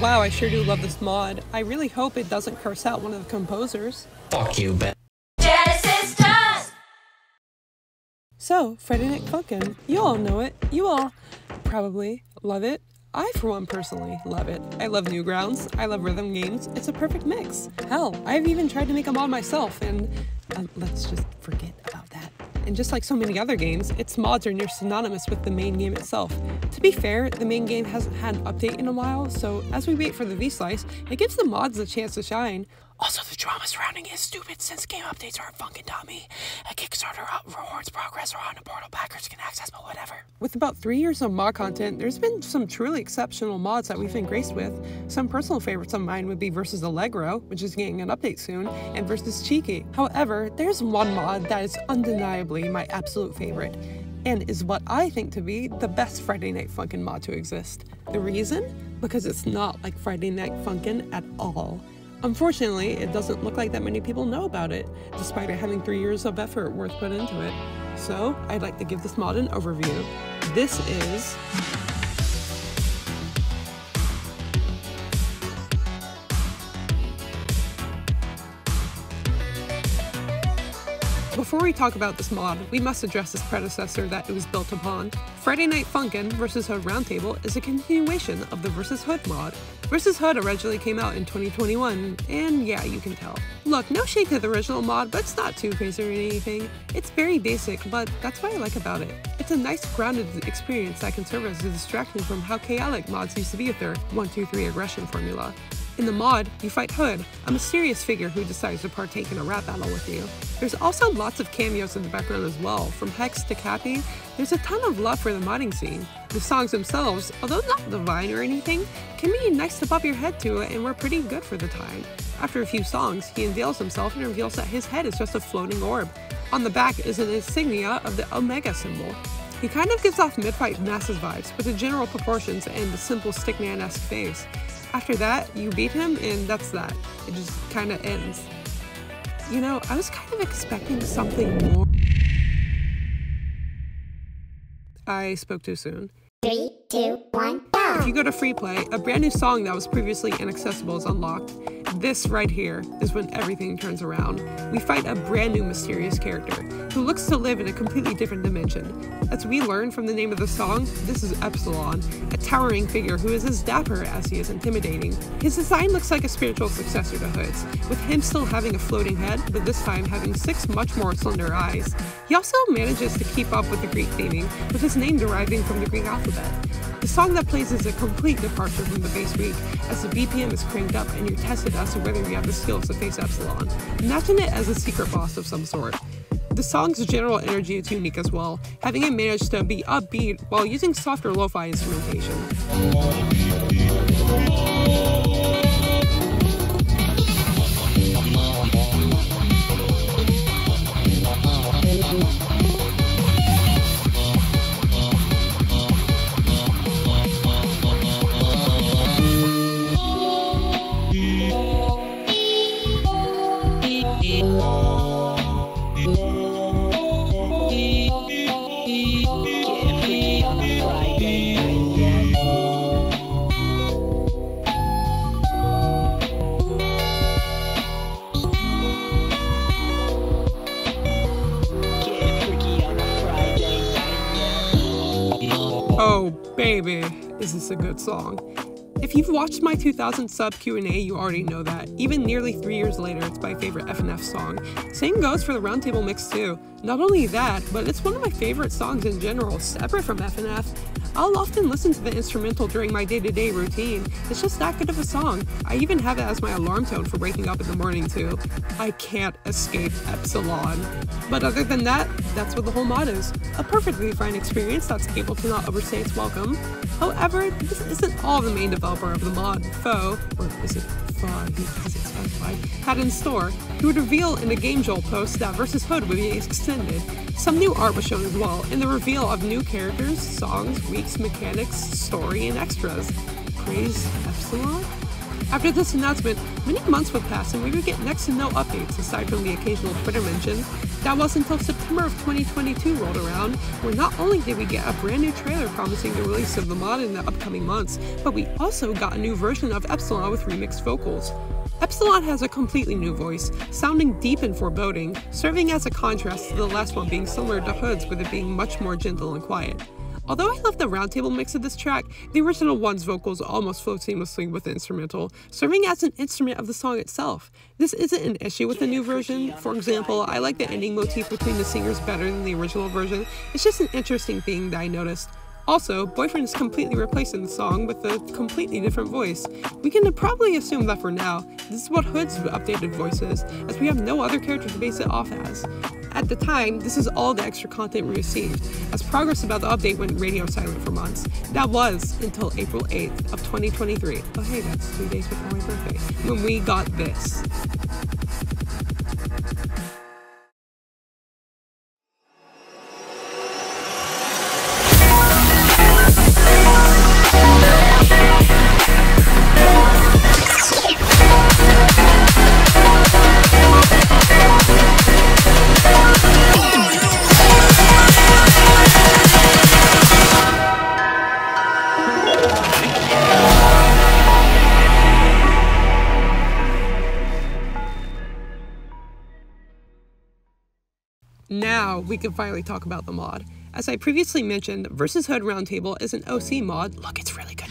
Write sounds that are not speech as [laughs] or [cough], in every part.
Wow, I sure do love this mod. I really hope it doesn't curse out one of the composers. Fuck you, Ben. Genesis does! So, Friday Night Funkin', you all know it. You all probably love it. I, for one, personally love it. I love Newgrounds. I love rhythm games. It's a perfect mix. Hell, I've even tried to make a mod myself, and uh, let's just forget about that. And just like so many other games, its mods are near synonymous with the main game itself. To be fair, the main game hasn't had an update in a while, so as we wait for the V-Slice, it gives the mods a chance to shine. Also, the drama surrounding is stupid since game updates are fucking dummy. A Kickstarter rewards progress or on a portal backers can access, but whatever. With about three years of mod content, there's been some truly exceptional mods that we've been graced with. Some personal favorites of mine would be Versus Allegro, which is getting an update soon, and Versus Cheeky. However, there's one mod that is undeniably my absolute favorite, and is what I think to be the best Friday Night Funkin' mod to exist. The reason? Because it's not like Friday Night Funkin' at all. Unfortunately, it doesn't look like that many people know about it, despite it having three years of effort worth put into it. So, I'd like to give this mod an overview. This is Before we talk about this mod, we must address its predecessor that it was built upon. Friday Night Funkin' vs. Hood Roundtable is a continuation of the vs. Hood mod. Vs. Hood originally came out in 2021, and yeah, you can tell. Look, no shade to the original mod, but it's not too crazy or anything. It's very basic, but that's what I like about it. It's a nice grounded experience that can serve as a distraction from how chaotic mods used to be with their 1-2-3 aggression formula. In the mod, you fight Hood, a mysterious figure who decides to partake in a rap battle with you. There's also lots of cameos in the background as well, from Hex to Cappy. There's a ton of love for the modding scene. The songs themselves, although not divine or anything, can be nice to pop your head to and were pretty good for the time. After a few songs, he unveils himself and reveals that his head is just a floating orb. On the back is an insignia of the Omega symbol. He kind of gives off mid-fight Masses vibes, with the general proportions and the simple stickman-esque face. After that, you beat him, and that's that. It just kind of ends. You know, I was kind of expecting something more. I spoke too soon. Three, two, one, go! If you go to free play, a brand new song that was previously inaccessible is unlocked. This right here is when everything turns around. We fight a brand new mysterious character who looks to live in a completely different dimension. As we learn from the name of the song, this is Epsilon, a towering figure who is as dapper as he is intimidating. His design looks like a spiritual successor to Hood's, with him still having a floating head, but this time having six much more slender eyes. He also manages to keep up with the Greek theming, with his name deriving from the Greek alphabet. The song that plays is a complete departure from the base week, as the BPM is cranked up and you're tested as to whether you have the skills to face Epsilon. Imagine it as a secret boss of some sort. The song's general energy is unique as well, having it managed to be upbeat while using softer lo-fi instrumentation. Baby, is this a good song? If you've watched my 2000 sub Q&A, you already know that. Even nearly three years later, it's my favorite FNF song. Same goes for the Roundtable mix too. Not only that, but it's one of my favorite songs in general, separate from FNF. I'll often listen to the instrumental during my day-to-day routine. It's just that good of a song. I even have it as my alarm tone for waking up in the morning too. I can't escape Epsilon. But other than that, that's what the whole mod is. A perfectly fine experience that's able to not overstay its welcome. However, this isn't all the main developer of the mod, Foe, or is it Fog, because it's specified, had in store. He would reveal in the Game Jolt post that Versus Hood would be extended. Some new art was shown as well, and the reveal of new characters, songs, mechanics, story, and extras. Praise Epsilon? After this announcement, many months would pass and we would get next to no updates aside from the occasional Twitter mention. That was until September of 2022 rolled around, where not only did we get a brand new trailer promising the release of the mod in the upcoming months, but we also got a new version of Epsilon with remixed vocals. Epsilon has a completely new voice, sounding deep and foreboding, serving as a contrast to the last one being similar to Hood's with it being much more gentle and quiet. Although I love the roundtable mix of this track, the original one's vocals almost flow seamlessly with the instrumental, serving as an instrument of the song itself. This isn't an issue with the new version. For example, I like the ending motif between the singers better than the original version. It's just an interesting thing that I noticed. Also, Boyfriend is completely replacing the song with a completely different voice. We can probably assume that for now, this is what Hood's updated voice is, as we have no other character to base it off as. At the time, this is all the extra content we received, as progress about the update went radio silent for months. That was until April 8th of 2023. Oh hey, that's two days before my birthday, when we got this. We can finally talk about the mod. As I previously mentioned, Versus Hood Roundtable is an OC mod. Look, it's really good.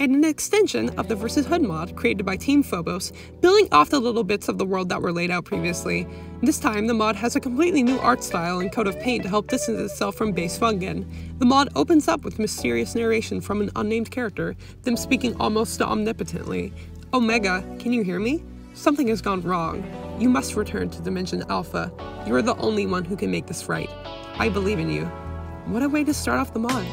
And an extension of the Versus Hood mod created by Team Phobos, building off the little bits of the world that were laid out previously. This time, the mod has a completely new art style and coat of paint to help distance itself from base Funkin. The mod opens up with mysterious narration from an unnamed character, them speaking almost omnipotently. Omega, can you hear me? Something has gone wrong. You must return to Dimension Alpha. You are the only one who can make this right. I believe in you. What a way to start off the mod.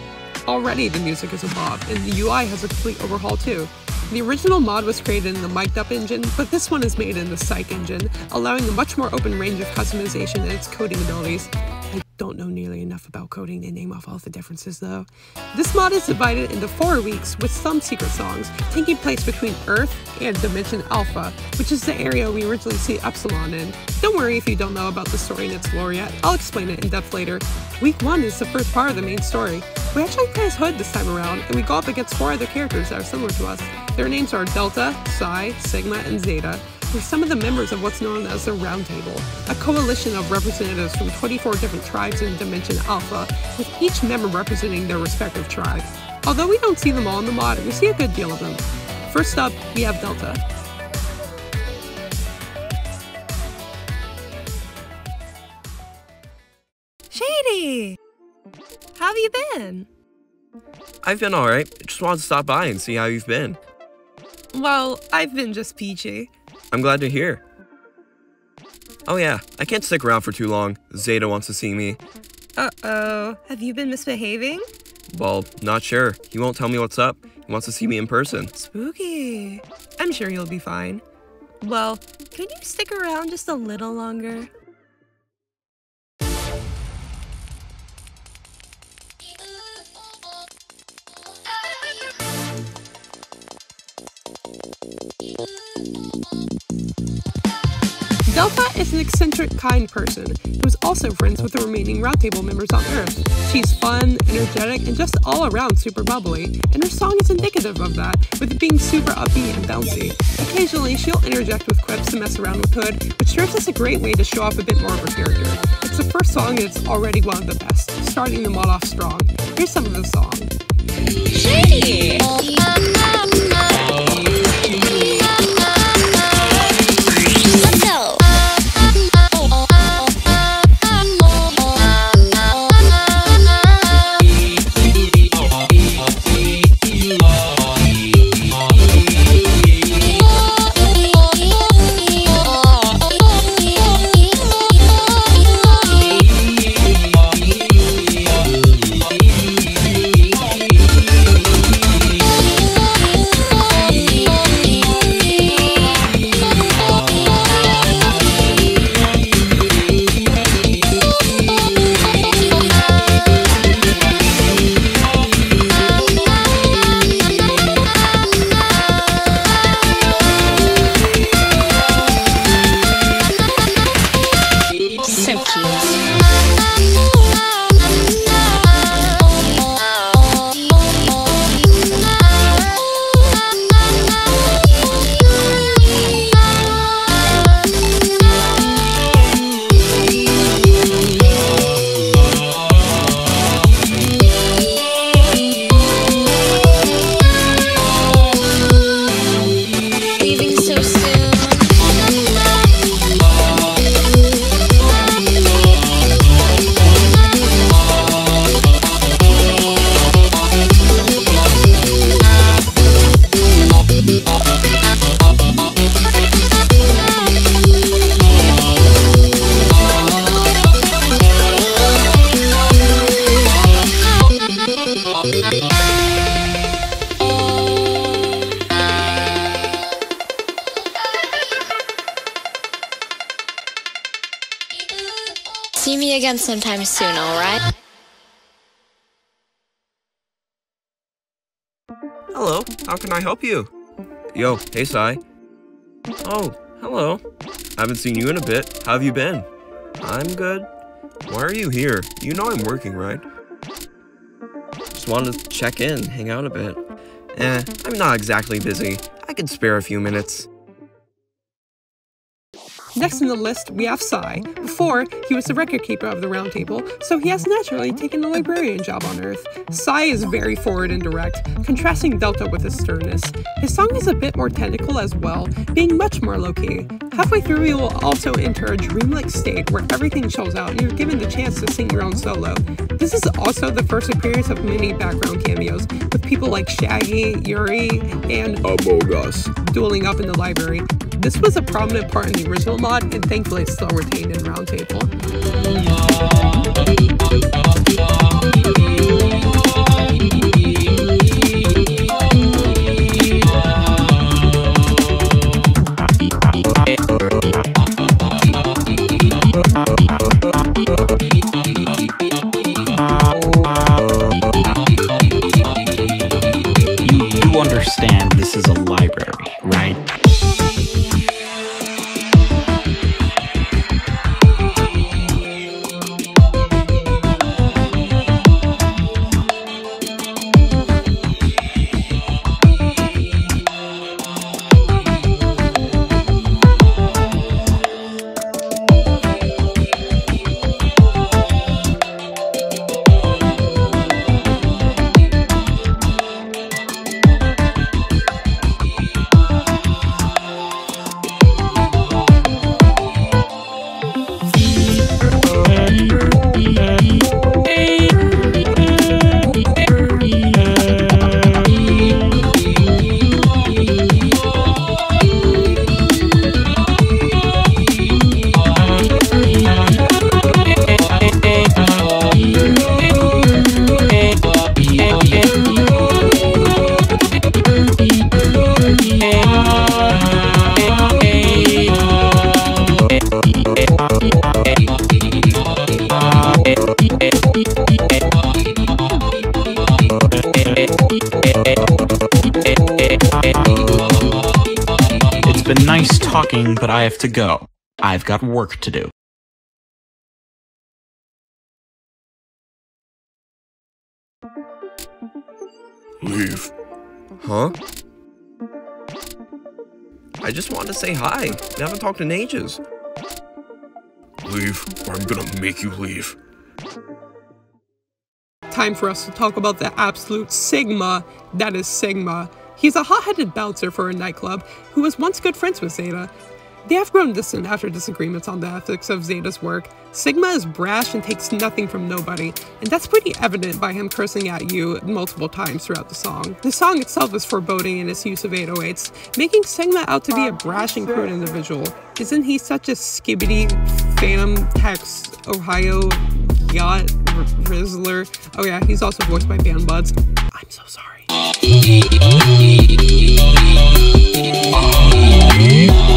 Already the music is a bob, and the UI has a complete overhaul too. The original mod was created in the mic'd up engine, but this one is made in the Psych engine, allowing a much more open range of customization in its coding abilities. Don't know nearly enough about coding to name off all the differences though. This mod is divided into four weeks with some secret songs taking place between Earth and Dimension Alpha, which is the area we originally see Epsilon in. Don't worry if you don't know about the story and its lore yet, I'll explain it in depth later. Week 1 is the first part of the main story. We actually play as Hood this time around, and we go up against four other characters that are similar to us. Their names are Delta, Psi, Sigma, and Zeta. They're some of the members of what's known as the Roundtable, a coalition of representatives from 24 different tribes in Dimension Alpha, with each member representing their respective tribe. Although we don't see them all in the mod, we see a good deal of them. First up, we have Delta. Shady! How have you been? I've been alright. Just wanted to stop by and see how you've been. Well, I've been just peachy. I'm glad to hear. Oh yeah, I can't stick around for too long. Zeta wants to see me. Uh oh. Have you been misbehaving? Well, not sure. He won't tell me what's up. He wants to see me in person. Spooky. I'm sure you'll be fine. Well, could you stick around just a little longer? Delta is an eccentric, kind person who is also friends with the remaining Roundtable members on Earth. She's fun, energetic, and just all around super bubbly, and her song is indicative of that, with it being super upbeat and bouncy. Occasionally, she'll interject with quips to mess around with Hood, which serves as a great way to show off a bit more of her character. It's the first song it's already one of the best, starting the mod off strong. Here's some of the song. Let's sometime soon, alright? Hello, how can I help you? Yo, hey Psi. Oh, hello. Haven't seen you in a bit. How have you been? I'm good. Why are you here? You know I'm working, right? Just wanted to check in, hang out a bit. Eh, I'm not exactly busy. I could spare a few minutes. Next in the list, we have Psi. Before, he was the record keeper of the Round Table, so he has naturally taken the librarian job on Earth. Psi is very forward and direct, contrasting Delta with his sternness. His song is a bit more technical as well, being much more low-key. Halfway through, you will also enter a dreamlike state where everything chills out and you're given the chance to sing your own solo. This is also the first appearance of many background cameos, with people like Shaggy, Yuri, and Among Us. dueling up in the library. This was a prominent part in the original mod, and thankfully it's still retained in Roundtable. Mm-hmm. Work to do. Leave. Huh? I just wanted to say hi. We haven't talked in ages. Leave, or I'm gonna make you leave. Time for us to talk about the absolute Sigma that is Sigma. He's a hot headed bouncer for a nightclub who was once good friends with Zeta. They have grown distant after disagreements on the ethics of Zeta's work. Sigma is brash and takes nothing from nobody, and that's pretty evident by him cursing at you multiple times throughout the song. The song itself is foreboding in its use of 808s, making Sigma out to be a brash and crude individual. Isn't he such a skibbity Fanum Tax Ohio Yacht Rizzler? Oh yeah, he's also voiced by Band Buds. I'm so sorry. [laughs]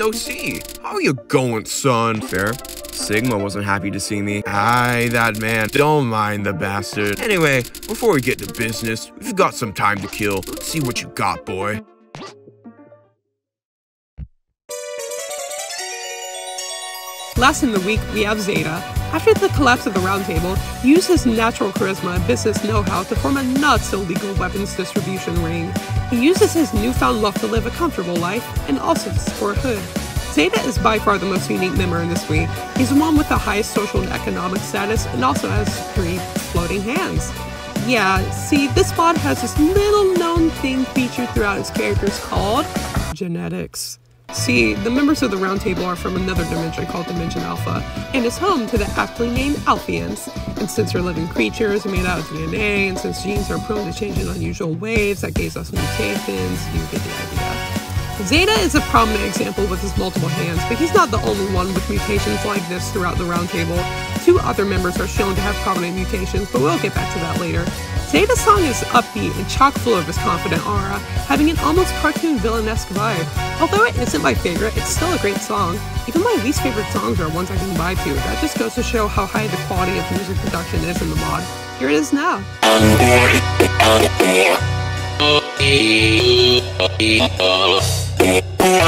no see. How you going, son? Fair. Sigma wasn't happy to see me. Aye, that man. Don't mind the bastard. Anyway, before we get to business, we've got some time to kill. Let's see what you got, boy. Last in the week, we have Zeta. After the collapse of the Round Table, he used his natural charisma and business know-how to form a not-so-legal weapons distribution ring. He uses his newfound love to live a comfortable life and also to support Hood. Zeta is by far the most unique member in this suite. He's the one with the highest social and economic status and also has three floating hands. Yeah, see, this mod has this little known thing featured throughout his characters called genetics. See, the members of the Roundtable are from another dimension called Dimension Alpha, and is home to the aptly named Alphians. And since they're living creatures made out of DNA, and since genes are prone to change in unusual ways that gives us mutations, you get the idea. Zeta is a prominent example with his multiple hands, but he's not the only one with mutations like this throughout the Roundtable. Two other members are shown to have prominent mutations, but we'll get back to that later. Zeta's song is upbeat and chock full of his confident aura, having an almost cartoon villainesque vibe. Although it isn't my favorite, it's still a great song. Even my least favorite songs are ones I can vibe to. That just goes to show how high the quality of music production is in the mod. Here it is now.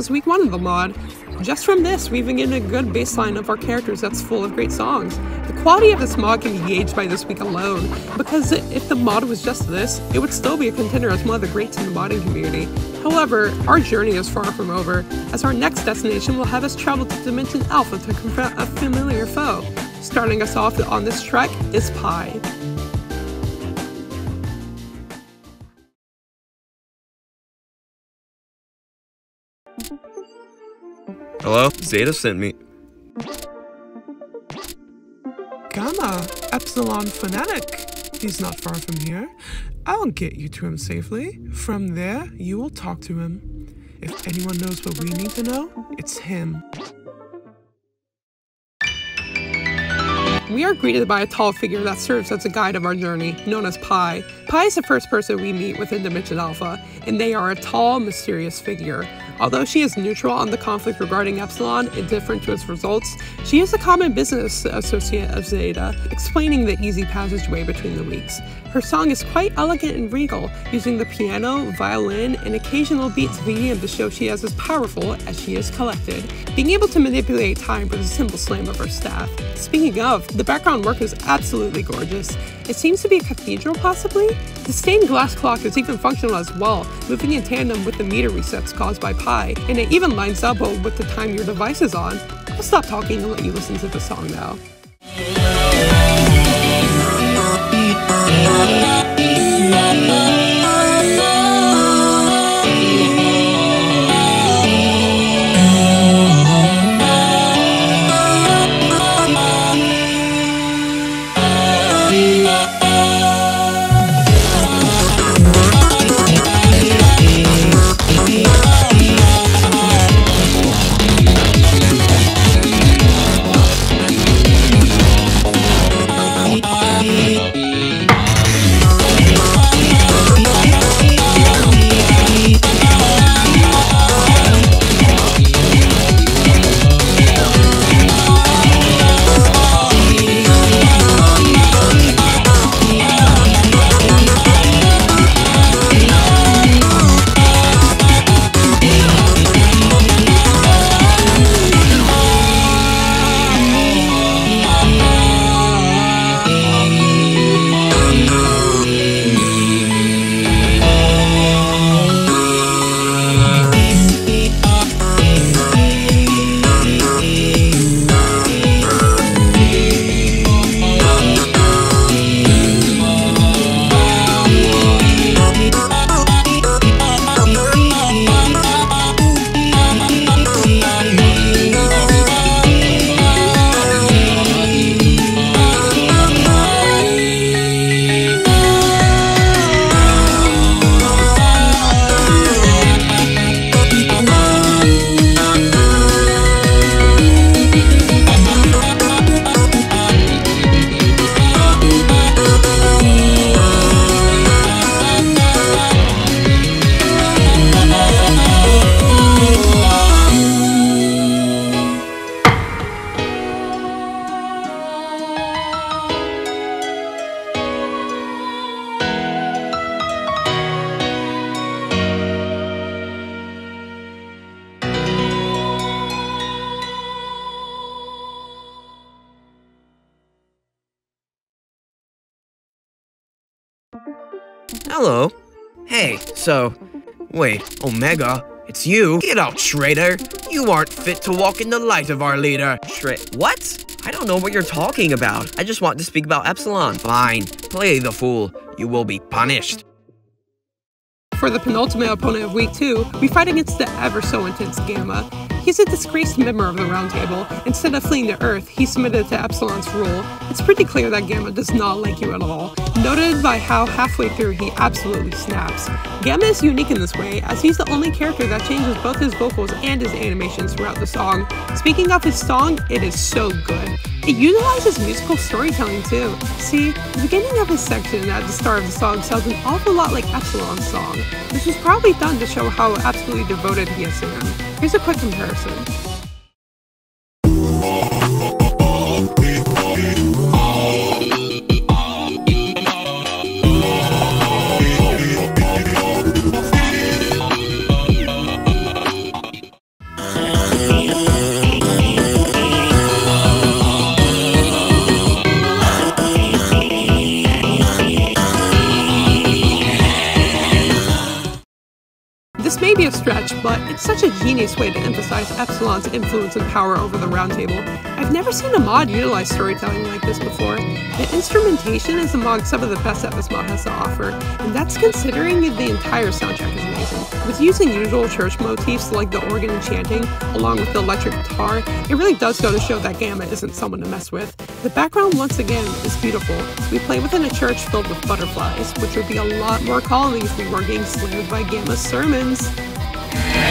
was week one of the mod. Just from this, we've been getting a good baseline of our characters that's full of great songs. The quality of this mod can be gauged by this week alone, because if the mod was just this, it would still be a contender as one of the greats in the modding community. However, our journey is far from over, as our next destination will have us travel to Dimension Alpha to confront a familiar foe. Starting us off on this trek is Pi. Hello? Zeta sent me. Gamma, Epsilon Phonetic. He's not far from here. I'll get you to him safely. From there, you will talk to him. If anyone knows what we need to know, it's him. We are greeted by a tall figure that serves as a guide of our journey, known as Pi. Pi is the first person we meet within Dimension Alpha, and they are a tall, mysterious figure. Although she is neutral on the conflict regarding Epsilon, indifferent to its results, she is a common business associate of Zeta, explaining the easy passageway between the weeks. Her song is quite elegant and regal, using the piano, violin, and occasional beats EDM to show she is as powerful as she is collected, being able to manipulate time with a simple slam of her staff. Speaking of, the background work is absolutely gorgeous. It seems to be a cathedral, possibly? The stained glass clock is even functional as well, moving in tandem with the meter resets caused by Pi, and it even lines up with the time your device is on. I'll stop talking and let you listen to the song now. So, wait, Omega, it's you? Get out, traitor. You aren't fit to walk in the light of our leader. Tra- what? I don't know what you're talking about. I just want to speak about Epsilon. Fine, play the fool. You will be punished. For the penultimate opponent of week two, we fight against the ever so intense Gamma. He's a disgraced member of the Round Table. Instead of fleeing to Earth, he submitted to Epsilon's rule. It's pretty clear that Gamma does not like you at all, noted by how halfway through he absolutely snaps. Gamma is unique in this way, as he's the only character that changes both his vocals and his animations throughout the song. Speaking of his song, it is so good. It utilizes musical storytelling too. See, the beginning of his section at the start of the song sounds an awful lot like Epsilon's song. This was probably done to show how absolutely devoted he is to him. Here's a quick comparison. This be a stretch, but it's such a genius way to emphasize Epsilon's influence and power over the Roundtable. I've never seen a mod utilize storytelling like this before. The instrumentation is among some of the best that this mod has to offer, and that's considering the entire soundtrack is amazing. With using usual church motifs like the organ and chanting, along with the electric guitar, it really does go to show that Gamma isn't someone to mess with. The background, once again, is beautiful. We play within a church filled with butterflies, which would be a lot more calming if we weren't getting slammed by Gamma's sermons. Bastard!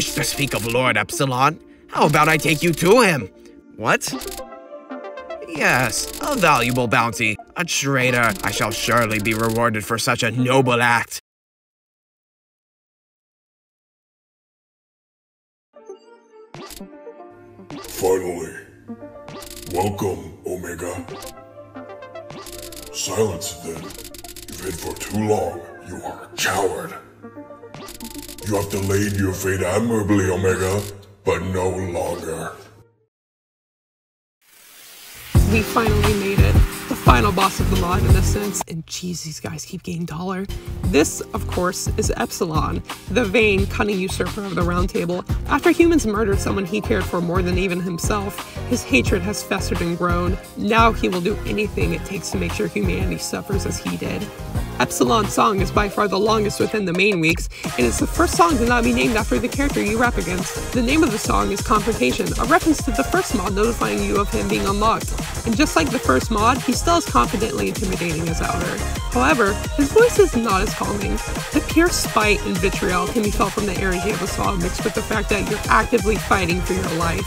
Wish to speak of Lord Epsilon? How about I take you to him? What? Yes, a valuable bounty. A traitor. I shall surely be rewarded for such a noble act. Finally. Welcome, Omega. Silence then. You've hid for too long. You are a coward. You have delayed your fate admirably, Omega, but no longer. We finally made it. Final boss of the mod in a sense, and geez, these guys keep getting taller. This, of course, is Epsilon, the vain, cunning usurper of the Round Table. After humans murdered someone he cared for more than even himself, his hatred has festered and grown. Now he will do anything it takes to make sure humanity suffers as he did. Epsilon's song is by far the longest within the main weeks, and it's the first song to not be named after the character you rap against. The name of the song is Confrontation, a reference to the first mod notifying you of him being unlocked. And just like the first mod, he still is confidently intimidating as outer. However, his voice is not as calming. The pure spite and vitriol can be felt from the energy of the song mixed with the fact that you're actively fighting for your life.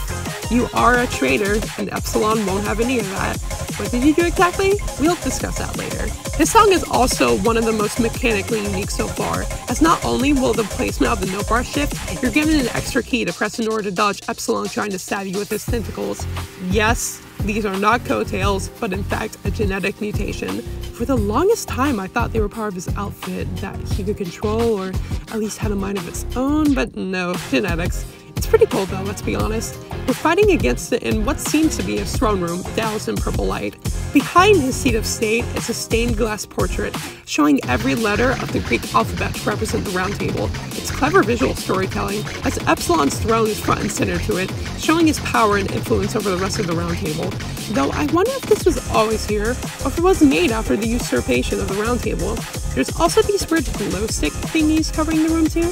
You are a traitor, and Epsilon won't have any of that. What did you do exactly? We'll discuss that later. This song is also one of the most mechanically unique so far, as not only will the placement of the note bar shift, you're given an extra key to press in order to dodge Epsilon trying to stab you with his tentacles. Yes, these are not coattails, but in fact a genetic mutation. For the longest time, I thought they were part of his outfit that he could control or at least had a mind of its own, but no, genetics. It's pretty cool though, let's be honest. We're fighting against it in what seems to be his throne room, doused in purple light. Behind his seat of state is a stained glass portrait showing every letter of the Greek alphabet to represent the round table. It's clever visual storytelling, as Epsilon's throne is front and center to it, showing his power and influence over the rest of the round table. Though I wonder if this was always here, or if it was made after the usurpation of the round table. There's also these weird glow stick thingies covering the room too.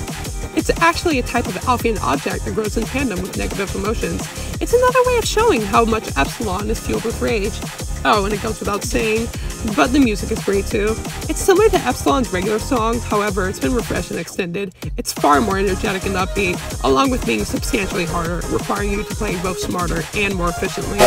It's actually a type of Alphian object that grows in tandem with negative emotions. It's another way of showing how much Epsilon is fueled with rage. Oh, and it goes without saying, but the music is great too. It's similar to Epsilon's regular songs, however, it's been refreshed and extended. It's far more energetic and upbeat, along with being substantially harder, requiring you to play both smarter and more efficiently.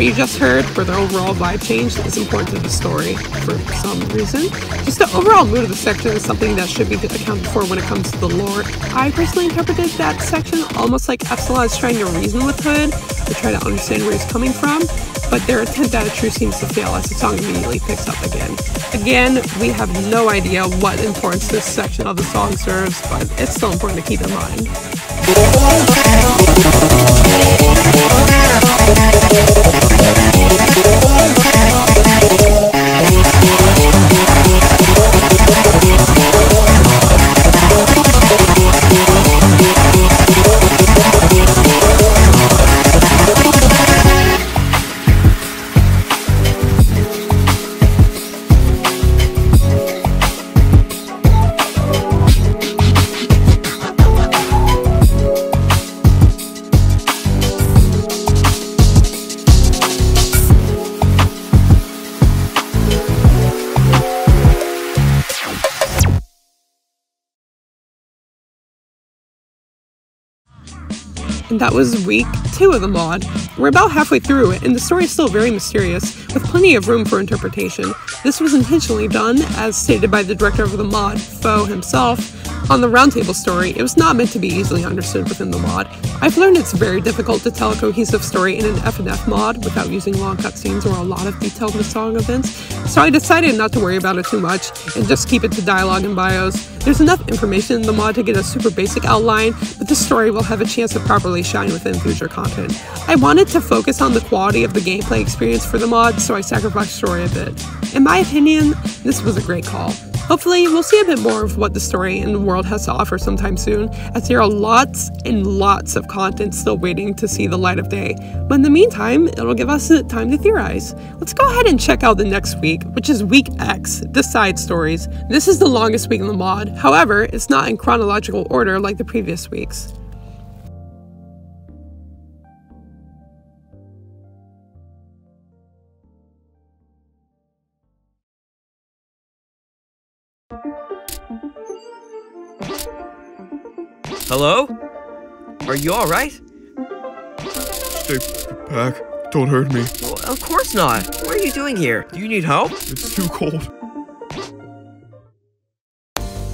Part you just heard, for the overall vibe change is important to the story for some reason. Just the overall mood of the section is something that should be accounted for when it comes to the lore. I personally interpreted that section almost like Epsilon is trying to reason with Hood to try to understand where he's coming from, but their attempt at a truth seems to fail as the song immediately picks up again. Again, we have no idea what importance this section of the song serves, but it's still important to keep in mind. Thank you. That was week two of the mod. We're about halfway through it, and the story is still very mysterious, with plenty of room for interpretation. This was intentionally done, as stated by the director of the mod, Foe himself. On the roundtable story, it was not meant to be easily understood within the mod. I've learned it's very difficult to tell a cohesive story in an FNF mod without using long cutscenes or a lot of detailed song events, so I decided not to worry about it too much and just keep it to dialogue and bios. There's enough information in the mod to get a super basic outline, but the story will have a chance to properly shine within future content. I wanted to focus on the quality of the gameplay experience for the mod, so I sacrificed story a bit. In my opinion, this was a great call. Hopefully, we'll see a bit more of what the story and the world has to offer sometime soon, as there are lots and lots of content still waiting to see the light of day. But in the meantime, it'll give us time to theorize. Let's go ahead and check out the next week, which is week X, the side stories. This is the longest week in the mod, however, it's not in chronological order like the previous weeks. Hello? Are you alright? Stay back. Don't hurt me. Well, of course not. What are you doing here? Do you need help? It's too cold.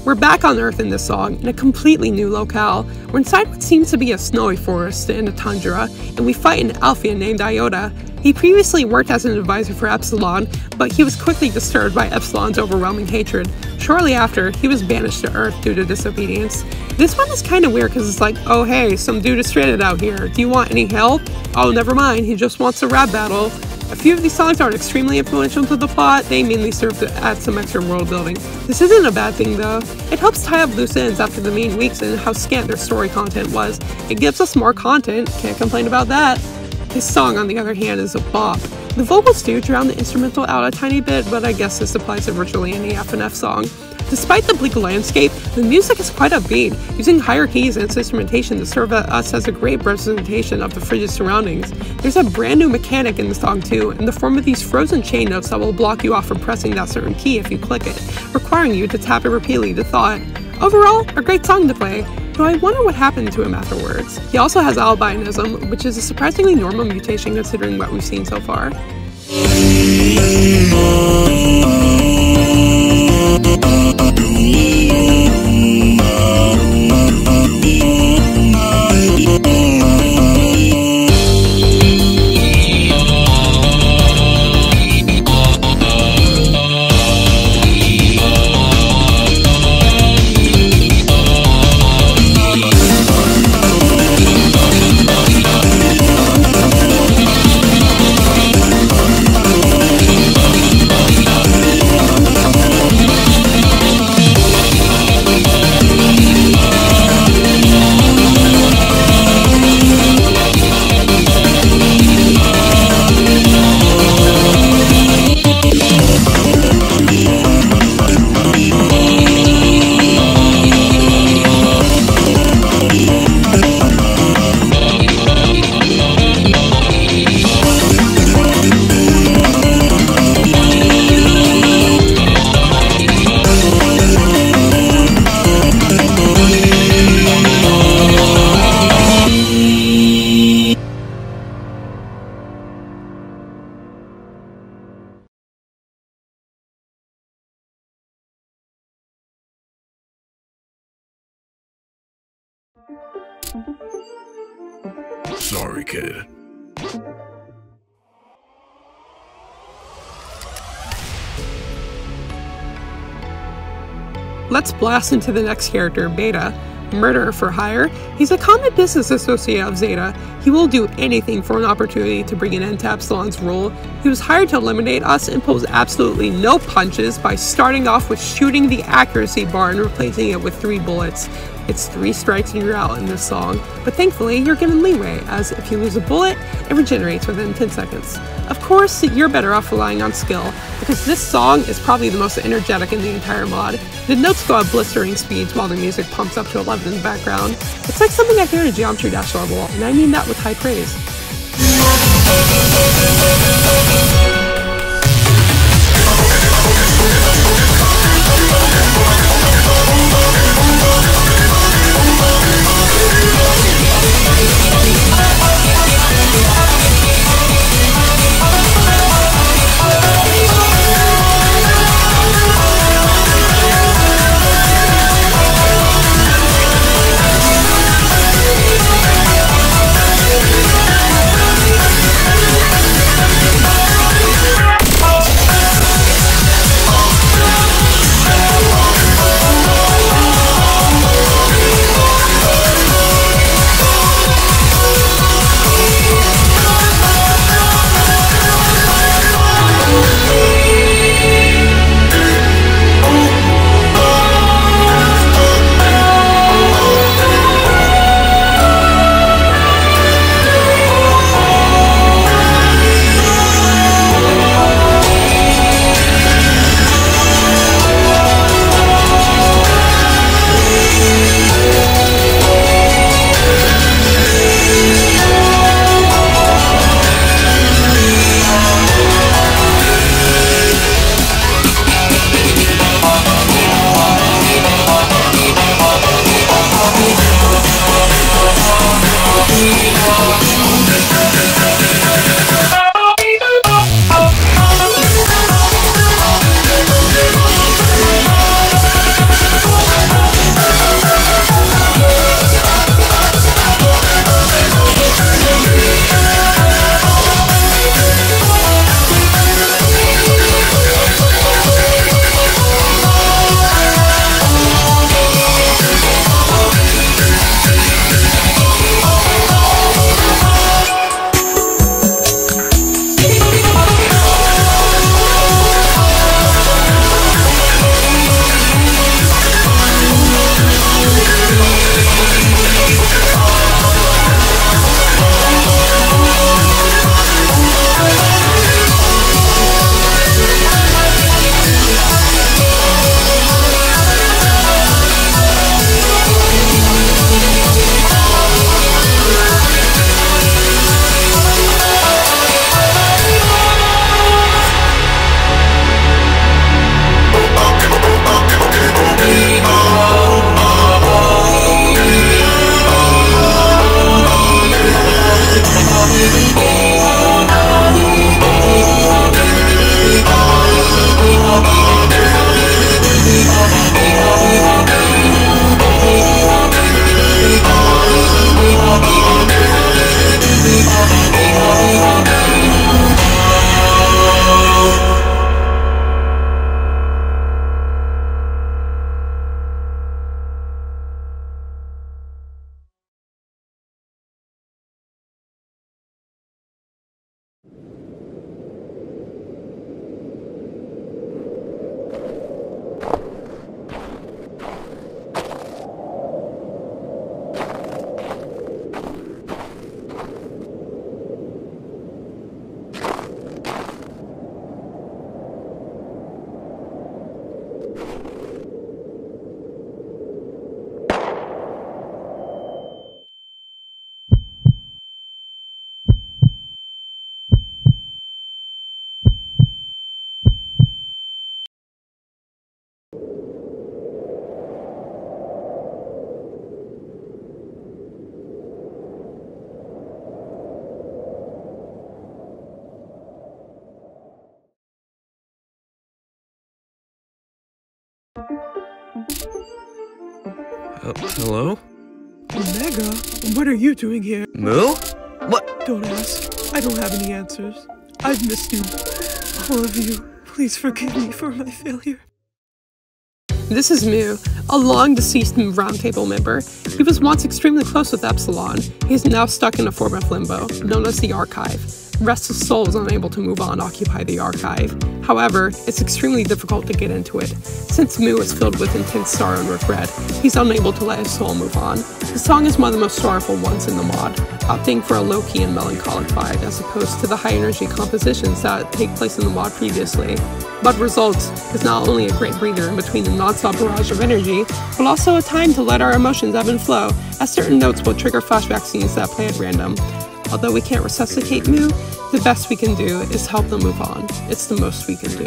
We're back on Earth in this song, in a completely new locale. We're inside what seems to be a snowy forest in a tundra, and we fight an Alpha named Iota. He previously worked as an advisor for Epsilon, but he was quickly disturbed by Epsilon's overwhelming hatred. Shortly after, he was banished to Earth due to disobedience. This one is kind of weird because it's like, oh hey, some dude is stranded out here. Do you want any help? Oh, never mind, he just wants a rap battle. A few of these songs aren't extremely influential to the plot, they mainly serve to add some extra world building. This isn't a bad thing though. It helps tie up loose ends after the main weeks and how scant their story content was. It gives us more content, can't complain about that. This song, on the other hand, is a bop. The vocals do drown the instrumental out a tiny bit, but I guess this applies to virtually any FNF song. Despite the bleak landscape, the music is quite upbeat, using higher keys and its instrumentation to serve us as a great representation of the frigid surroundings. There's a brand new mechanic in the song too, in the form of these frozen chain notes that will block you off from pressing that certain key if you click it, requiring you to tap it repeatedly to thaw it. Overall, a great song to play, though I wonder what happened to him afterwards. He also has albinism, which is a surprisingly normal mutation considering what we've seen so far. Blast into the next character, Beta. Murderer for hire. He's a common business associate of Zeta. He will do anything for an opportunity to bring an end to Epsilon's rule. He was hired to eliminate us and pulls absolutely no punches by starting off with shooting the accuracy bar and replacing it with three bullets. It's three strikes and you're out in this song, but thankfully you're given leeway, as if you lose a bullet, it regenerates within 10 seconds. Of course, you're better off relying on skill, because this song is probably the most energetic in the entire mod. The notes go at blistering speeds while the music pumps up to 11 in the background. It's like something I hear in a Geometry Dash level, and I mean that with high praise.「これからも」doing here? Moo? What? Don't ask. I don't have any answers. I've missed you. All of you. Please forgive me for my failure. This is Mu, a long deceased Roundtable member. He was once extremely close with Epsilon. He is now stuck in a form of limbo, known as the Archive. Restless Soul is unable to move on occupy the archive. However, it's extremely difficult to get into it. Since Mu is filled with intense sorrow and regret, he's unable to let his soul move on. The song is one of the most sorrowful ones in the mod, opting for a low-key and melancholic vibe as opposed to the high-energy compositions that take place in the mod previously. But results is not only a great breather in between the non-stop barrage of energy, but also a time to let our emotions ebb and flow, as certain notes will trigger flashback scenes that play at random. Although we can't resuscitate Mu, the best we can do is help them move on. It's the most we can do.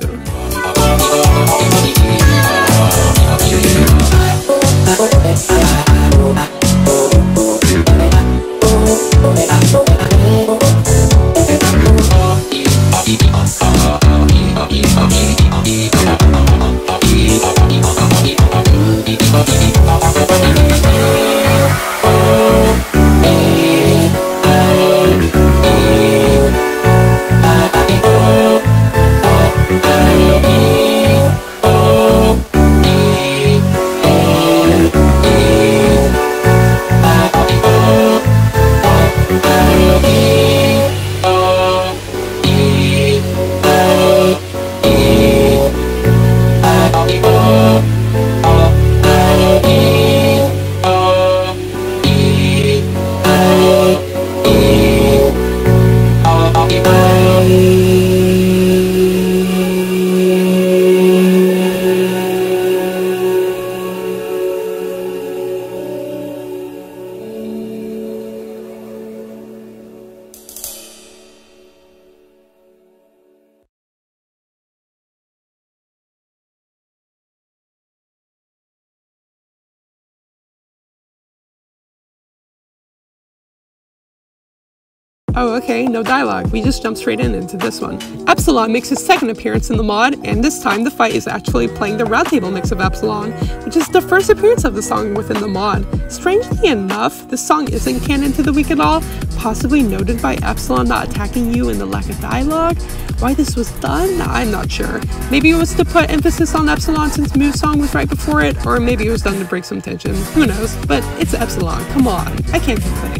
Oh, okay, no dialogue. We just jump straight in into this one. Epsilon makes his second appearance in the mod, and this time the fight is actually playing the roundtable mix of Epsilon, which is the first appearance of the song within the mod. Strangely enough, the song isn't canon to the week at all, possibly noted by Epsilon not attacking you and the lack of dialogue. Why this was done, I'm not sure. Maybe it was to put emphasis on Epsilon since Mu's song was right before it, or maybe it was done to break some tension. Who knows? But it's Epsilon, come on, I can't complain.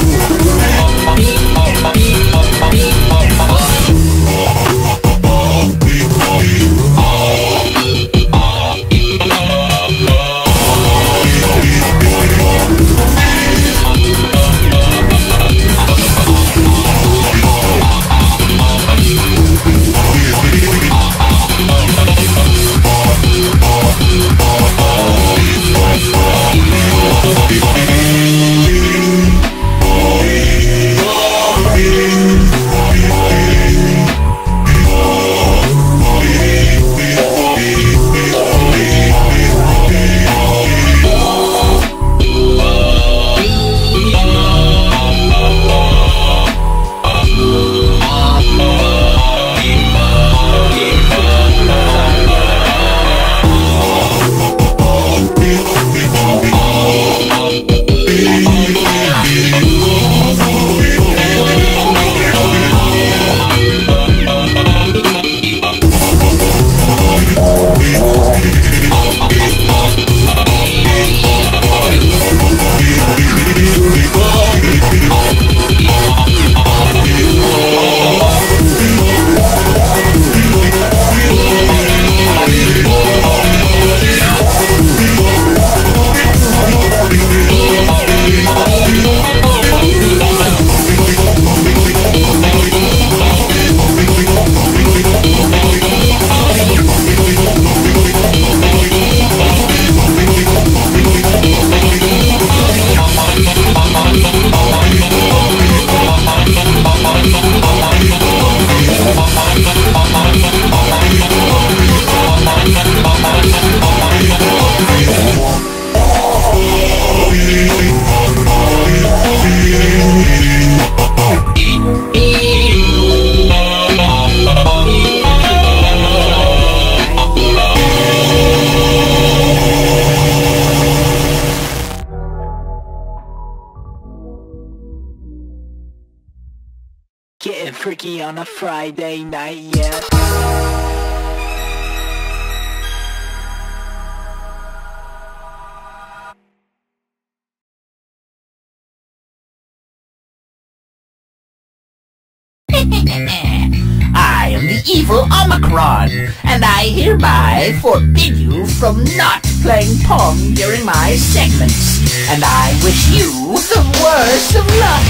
from not playing Pong during my segments. And I wish you the worst of luck.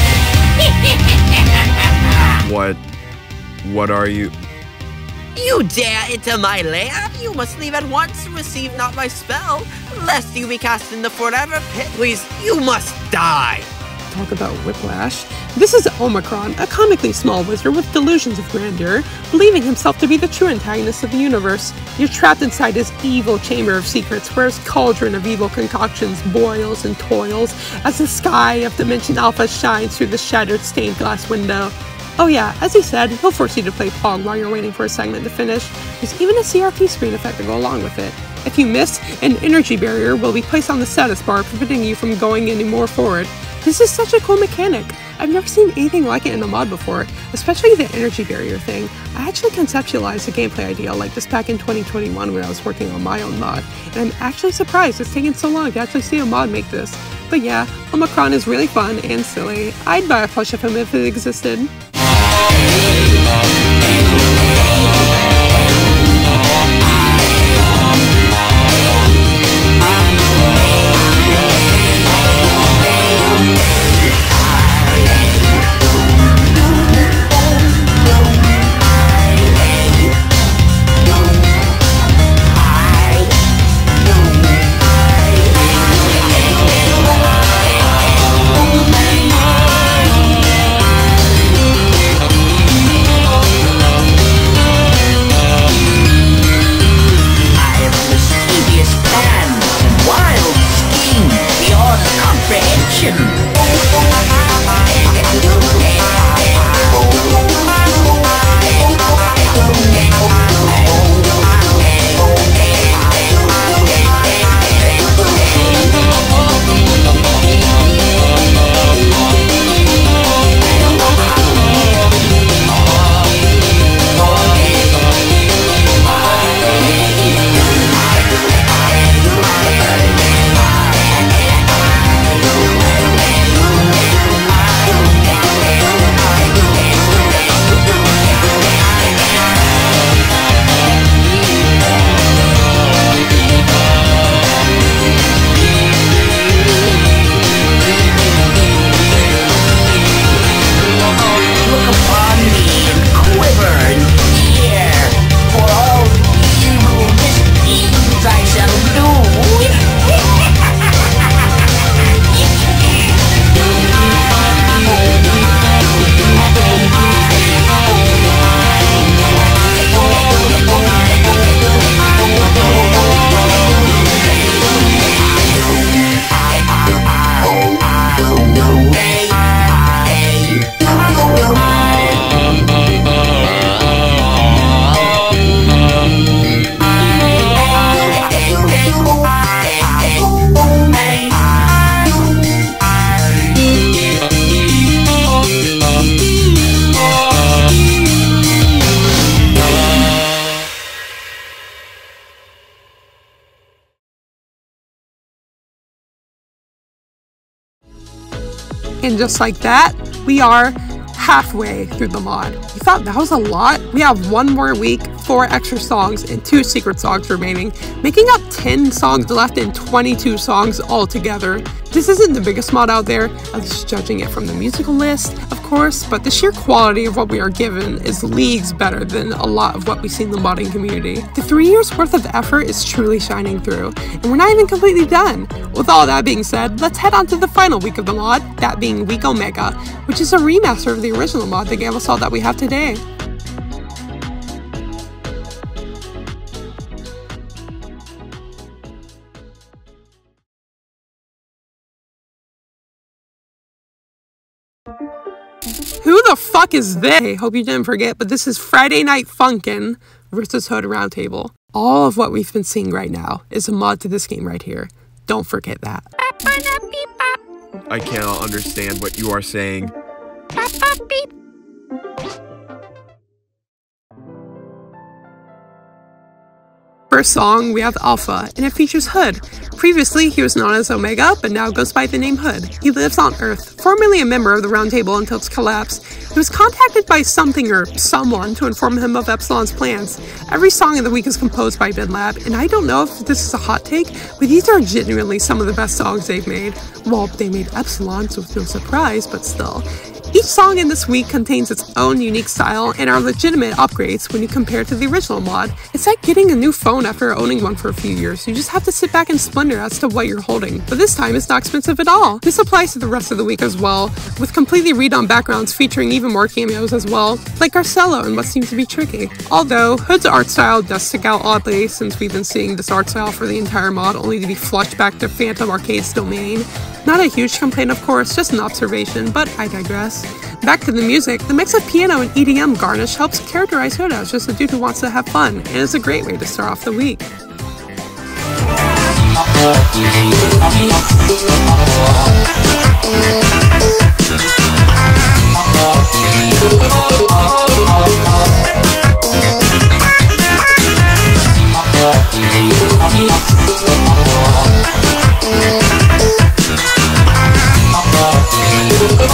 [laughs] What? What are you? You dare enter my lair? You must leave at once, receive not my spell, lest you be cast in the forever pit. Please, you must die. Talk about whiplash. This is Omicron, a comically small wizard with delusions of grandeur, believing himself to be the true antagonist of the universe. You're trapped inside his evil chamber of secrets, where his cauldron of evil concoctions boils and toils as the sky of Dimension Alpha shines through the shattered stained glass window. Oh yeah, as he said, he'll force you to play Pong while you're waiting for a segment to finish. There's even a CRT screen effect to go along with it. If you miss, an energy barrier will be placed on the status bar, preventing you from going any more forward. This is such a cool mechanic. I've never seen anything like it in a mod before, especially the energy barrier thing. I actually conceptualized a gameplay idea like this back in 2021 when I was working on my own mod, and I'm actually surprised it's taken so long to actually see a mod make this. But yeah, Omicron is really fun and silly. I'd buy a plush of him if it existed. And just like that, we are halfway through the mod. You thought that was a lot? We have one more week, four extra songs, and two secret songs remaining, making up 10 songs left and 22 songs altogether. This isn't the biggest mod out there, at least judging it from the musical list, of course, but the sheer quality of what we are given is leagues better than a lot of what we see in the modding community. The three years worth of effort is truly shining through, and we're not even completely done. With all that being said, let's head on to the final week of the mod, that being Week Omega, which is a remaster of the original mod gave us all that we have today. Fuck is they? Hope you didn't forget, but this is Friday Night Funkin' versus Hood Roundtable. All of what we've been seeing right now is a mod to this game right here. Don't forget that. I cannot understand what you are saying. First song, we have Alpha, and it features Hood. Previously, he was known as Omega, but now goes by the name Hood. He lives on Earth, formerly a member of the Round Table until its collapse. He was contacted by something or someone to inform him of Epsilon's plans. Every song of the week is composed by BinLab, and I don't know if this is a hot take, but these are genuinely some of the best songs they've made. Well, they made Epsilon, so it's no surprise, but still. Each song in this week contains its own unique style and are legitimate upgrades when you compare to the original mod. It's like getting a new phone after owning one for a few years. You just have to sit back and splendor as to what you're holding. But this time it's not expensive at all. This applies to the rest of the week as well, with completely redone backgrounds featuring even more cameos as well, like Garcello and what seems to be Tricky. Although Hood's art style does stick out oddly since we've been seeing this art style for the entire mod only to be flushed back to Phantom Arcade's domain. Not a huge complaint, of course, just an observation, but I digress. Back to the music, the mix of piano and EDM garnish helps characterize Hood as just a dude who wants to have fun, and is a great way to start off the week. [laughs] No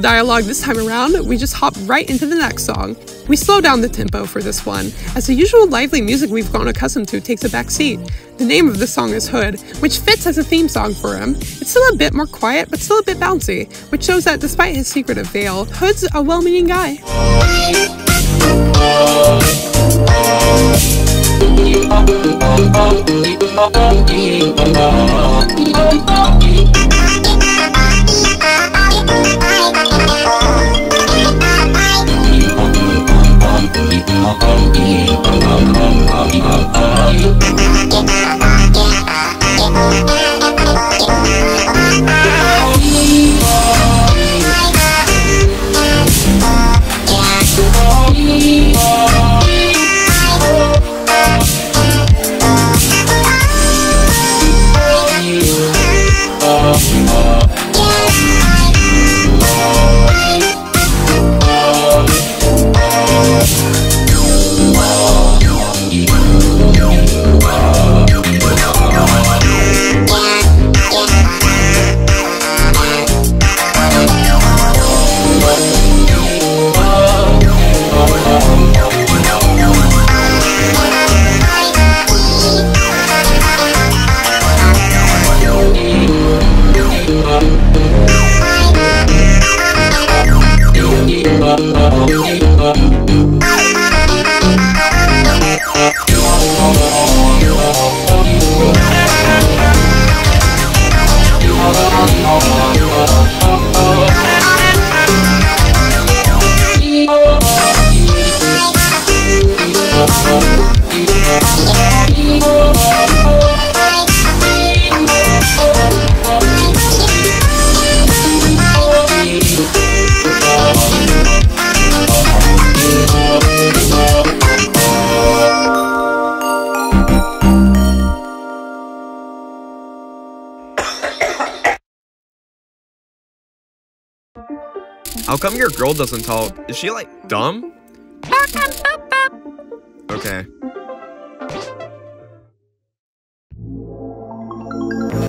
dialogue this time around, we just hop right into the next song. We slow down the tempo for this one, as the usual lively music we've grown accustomed to takes a back seat. The name of the song is Hood, which fits as a theme song for him. It's still a bit more quiet, but still a bit bouncy, which shows that despite his secretive veil, Hood's a well meaning guy. [laughs] How come your girl doesn't talk? Is she like dumb? Okay.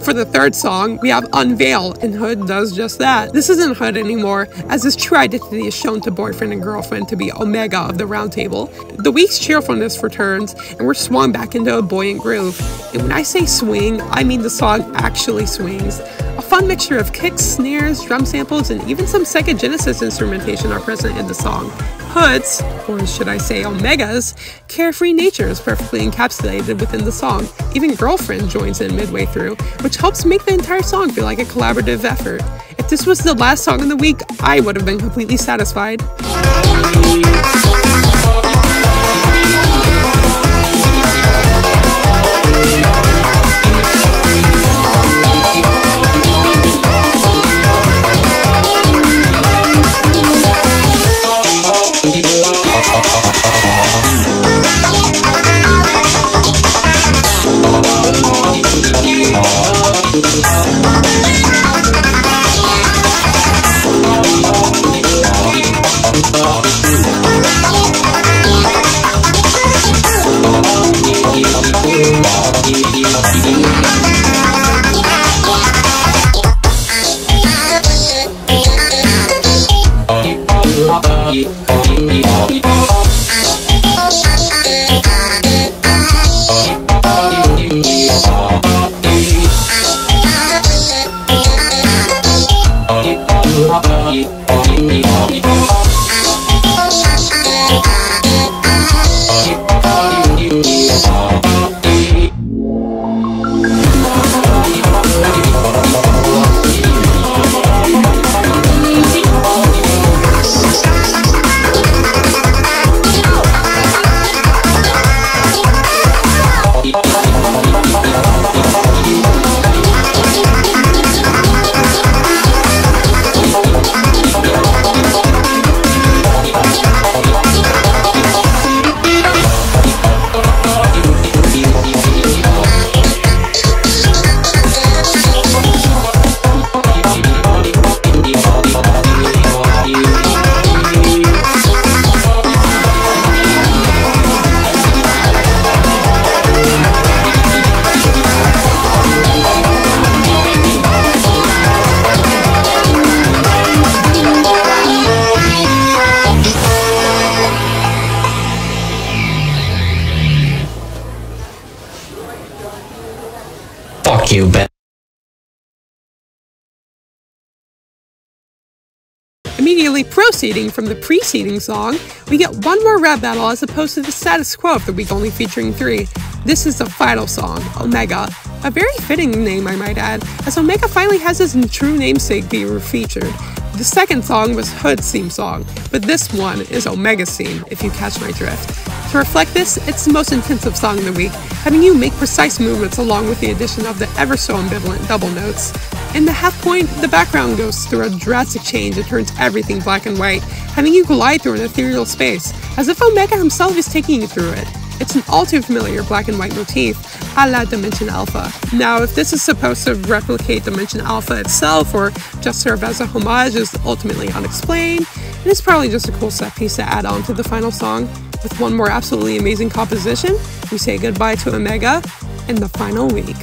For the third song, we have Unveil, and Hood does just that. This isn't Hood anymore, as his true identity is shown to boyfriend and girlfriend to be Omega of the Round Table. The week's cheerfulness returns, and we're swung back into a buoyant groove. And when I say swing, I mean the song actually swings. A fun mixture of kicks, snares, drum samples, and even some Sega Genesis instrumentation are present in the song. Hood's, or should I say Omega's, carefree nature is perfectly encapsulated within the song. Even Girlfriend joins in midway through, which helps make the entire song feel like a collaborative effort. If this was the last song in the week, I would have been completely satisfied. Oh. Proceeding from the preceding song, we get one more rap battle as opposed to the status quo of the week only featuring three. This is the final song, Omega. A very fitting name, I might add, as Omega finally has his true namesake be featured. The second song was Hood's theme song, but this one is Omega's theme, if you catch my drift. To reflect this, it's the most intensive song of the week, having you make precise movements along with the addition of the ever so ambivalent double notes. In the half point, the background goes through a drastic change and turns everything black and white, having you glide through an ethereal space, as if Omega himself is taking you through it. It's an all too familiar black and white motif a la Dimension Alpha. Now, if this is supposed to replicate Dimension Alpha itself or just serve as a homage is ultimately unexplained, and it's probably just a cool set piece to add on to the final song. With one more absolutely amazing composition, we say goodbye to Omega in the final week.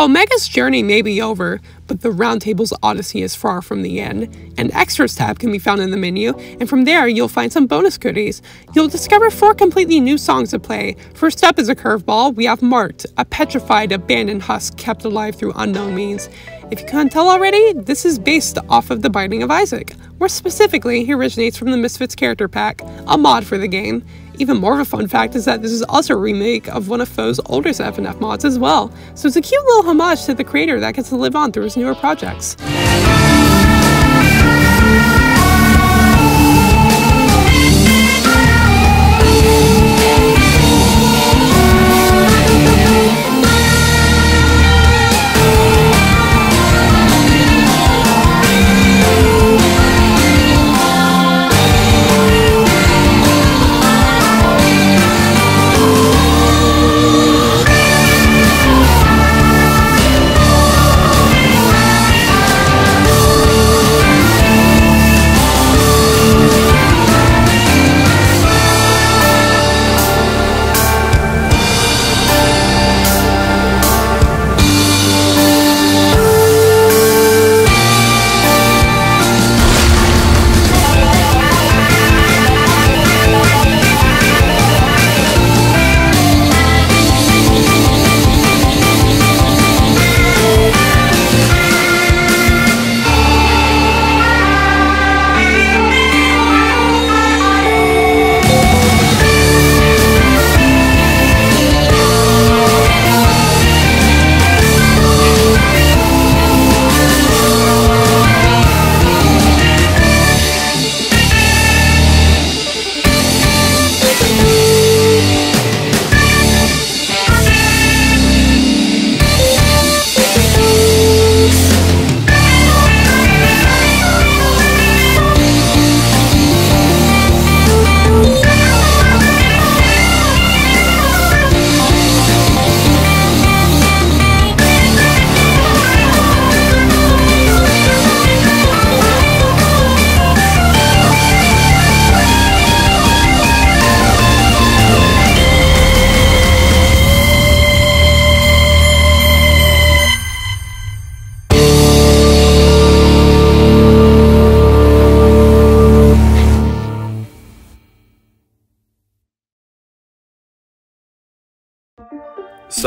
Omega's journey may be over, but the Roundtable's odyssey is far from the end. An Extras tab can be found in the menu, and from there you'll find some bonus goodies. You'll discover four completely new songs to play. First up is a curveball, we have Marked, a petrified, abandoned husk kept alive through unknown means. If you can't tell already, this is based off of The Binding of Isaac. More specifically, he originates from the Misfits character pack, a mod for the game. Even more of a fun fact is that this is also a remake of one of Foe's oldest FNF mods as well, so it's a cute little homage to the creator that gets to live on through his newer projects.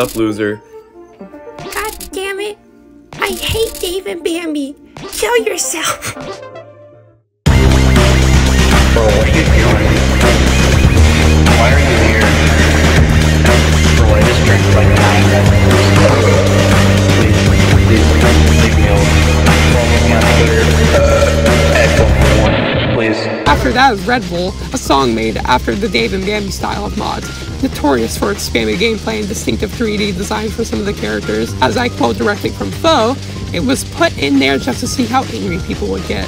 Sup, loser? God damn it. I hate Dave and Bambi. Kill yourself. Bro, what are you doing? Why are you here? Bro, I just drank like nine Red Bulls. Please, please, please, leave me alone. Follow me on Twitter. Uh, at one, please. After that is Red Bull, a song made after the Dave and Bambi style of mods, notorious for its spammy gameplay and distinctive 3D design for some of the characters. As I quote directly from Foe, it was put in there just to see how angry people would get.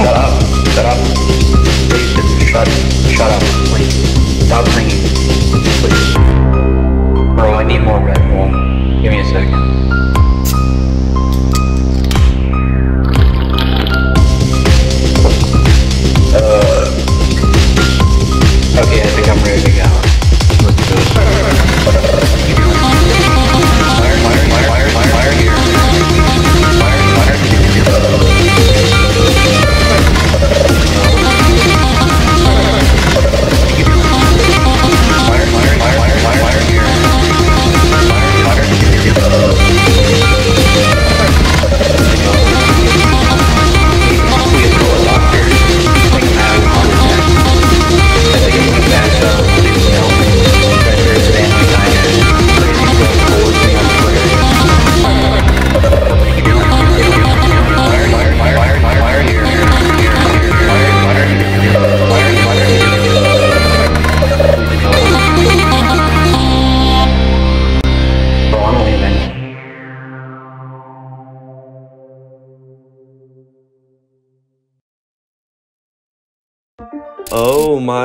Shut up. Shut up. Please just shut. Shut up. Please. Stop singing. Please. Bro, I need more Red Bull. Give me a second.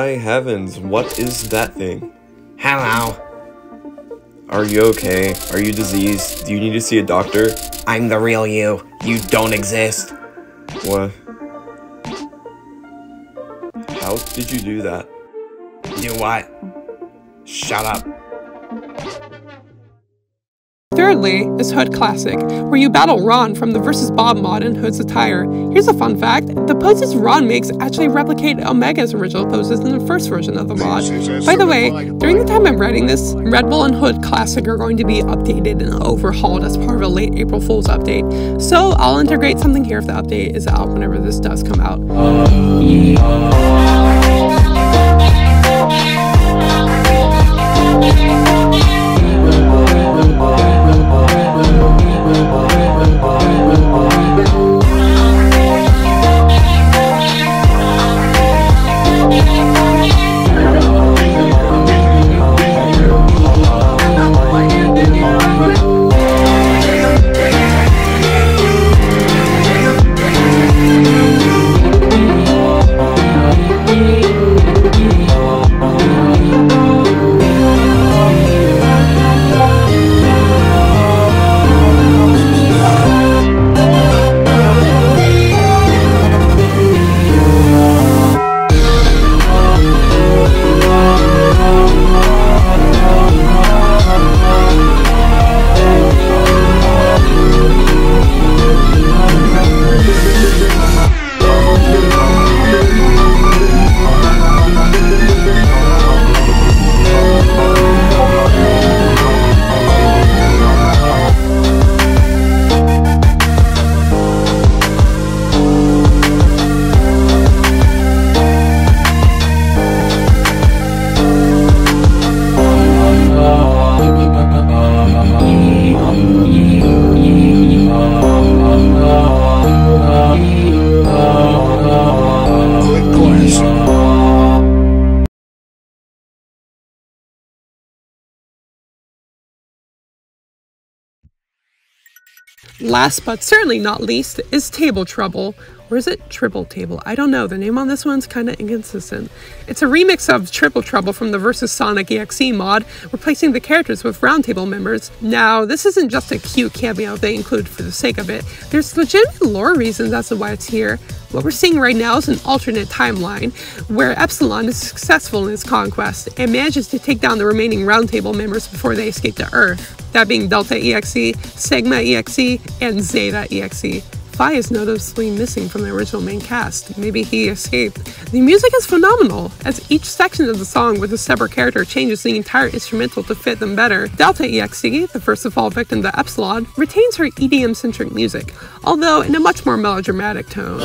My heavens, what is that thing? Hello. Are you okay? Are you diseased? Do you need to see a doctor? I'm the real you. You don't exist. What? How did you do that? Do what? Shut up. Thirdly is Hood Classic, where you battle Ron from the Versus Bob mod in Hood's attire. Here's a fun fact the poses Ron makes actually replicate Omega's original poses in the first version of the mod. By the way, during the time I'm writing this, Red Bull and Hood Classic are going to be updated and overhauled as part of a late April Fool's update. So I'll integrate something here if the update is out whenever this does come out. Last but certainly not least is Table Trouble. Or is it Triple Table? I don't know. The name on this one's kind of inconsistent. It's a remix of Triple Trouble from the Versus Sonic EXE mod, replacing the characters with Roundtable members. Now, this isn't just a cute cameo they include for the sake of it. There's legitimate lore reasons as to why it's here. What we're seeing right now is an alternate timeline where Epsilon is successful in his conquest and manages to take down the remaining Roundtable members before they escape to Earth. That being Delta EXE, Sigma EXE, and Zeta EXE. Psi is noticeably missing from the original main cast. Maybe he escaped. The music is phenomenal, as each section of the song with a separate character changes the entire instrumental to fit them better. Delta EXE, the first to fall victim to Epsilon, retains her EDM centric music, although in a much more melodramatic tone.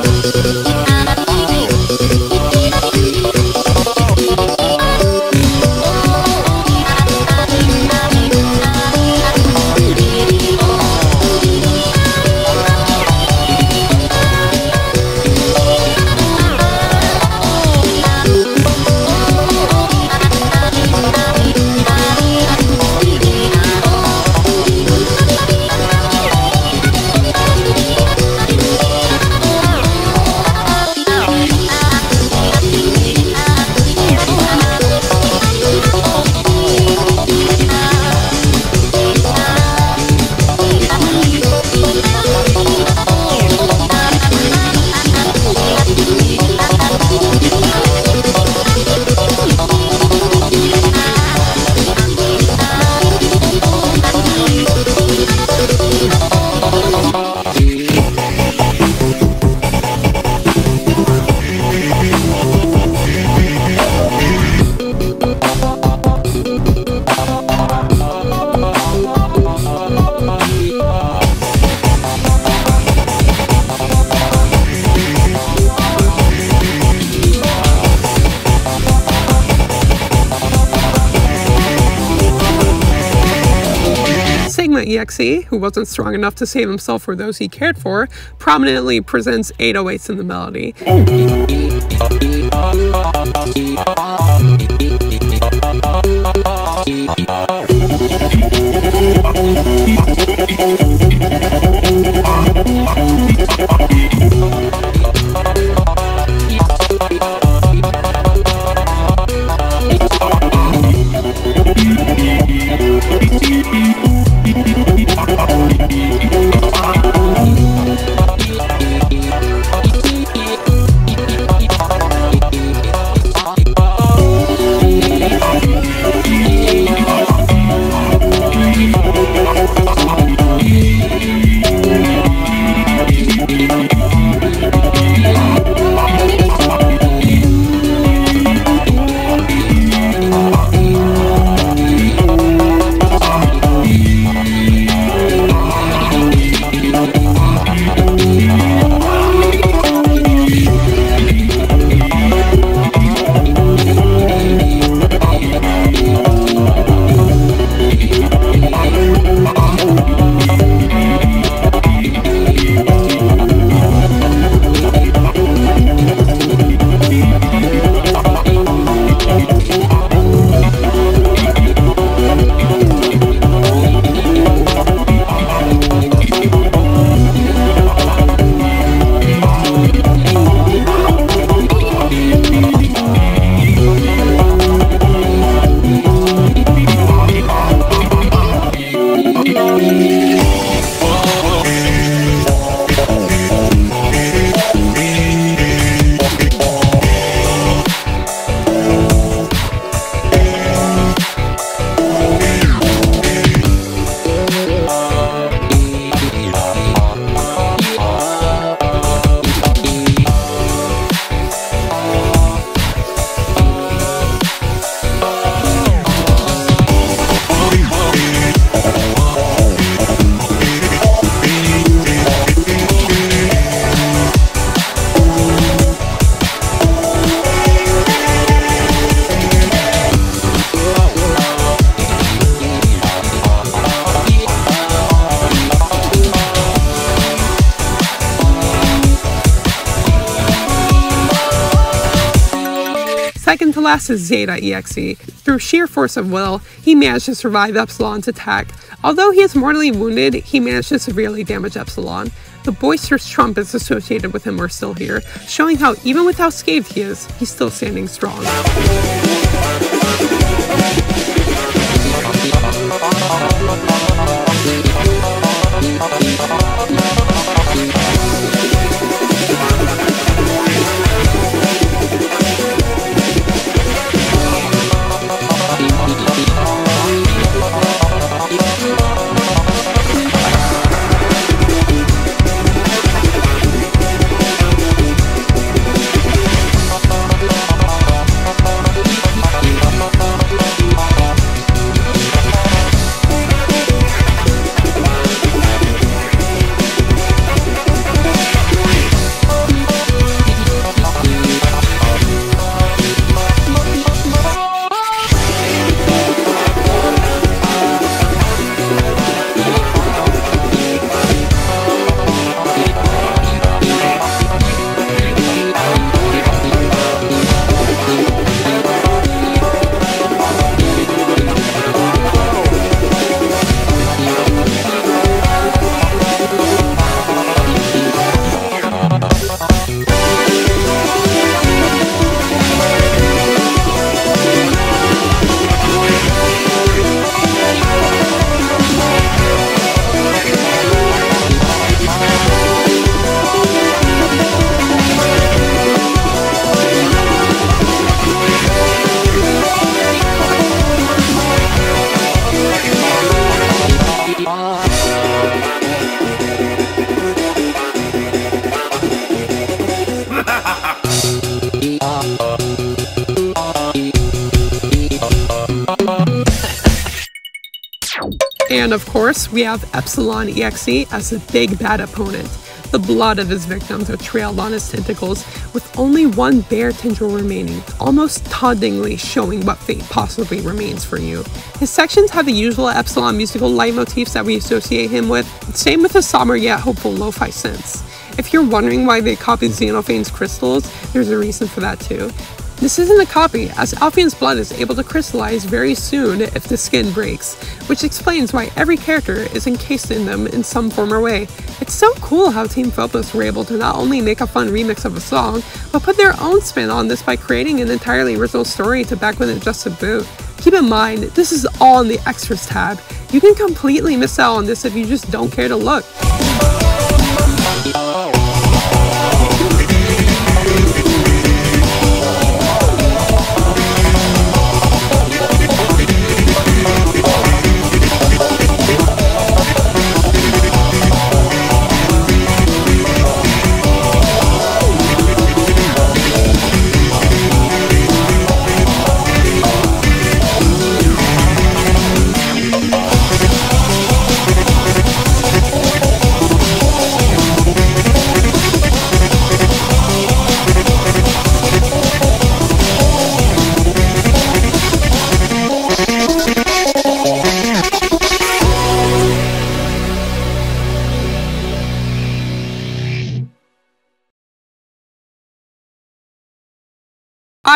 Who wasn't strong enough to save himself or those he cared for, prominently presents 808s in the melody. last is Zeta EXE. Through sheer force of will, he managed to survive Epsilon's attack. Although he is mortally wounded, he managed to severely damage Epsilon. The boisterous trumpets associated with him are still here, showing how even with how scathed he is, he's still standing strong. And of course, we have Epsilon EXE as the big bad opponent. The blood of his victims are trailed on his tentacles, with only one bare tendril remaining, almost tauntingly showing what fate possibly remains for you. His sections have the usual Epsilon musical leitmotifs that we associate him with, same with his somber yet hopeful lo-fi synths. If you're wondering why they copied Xenophane's crystals, there's a reason for that too. This isn't a copy, as Alphian's blood is able to crystallize very soon if the skin breaks, which explains why every character is encased in them in some form or way. It's so cool how Team Phobos were able to not only make a fun remix of a song, but put their own spin on this by creating an entirely original story to back when it just a boot. Keep in mind, this is all in the extras tab. You can completely miss out on this if you just don't care to look.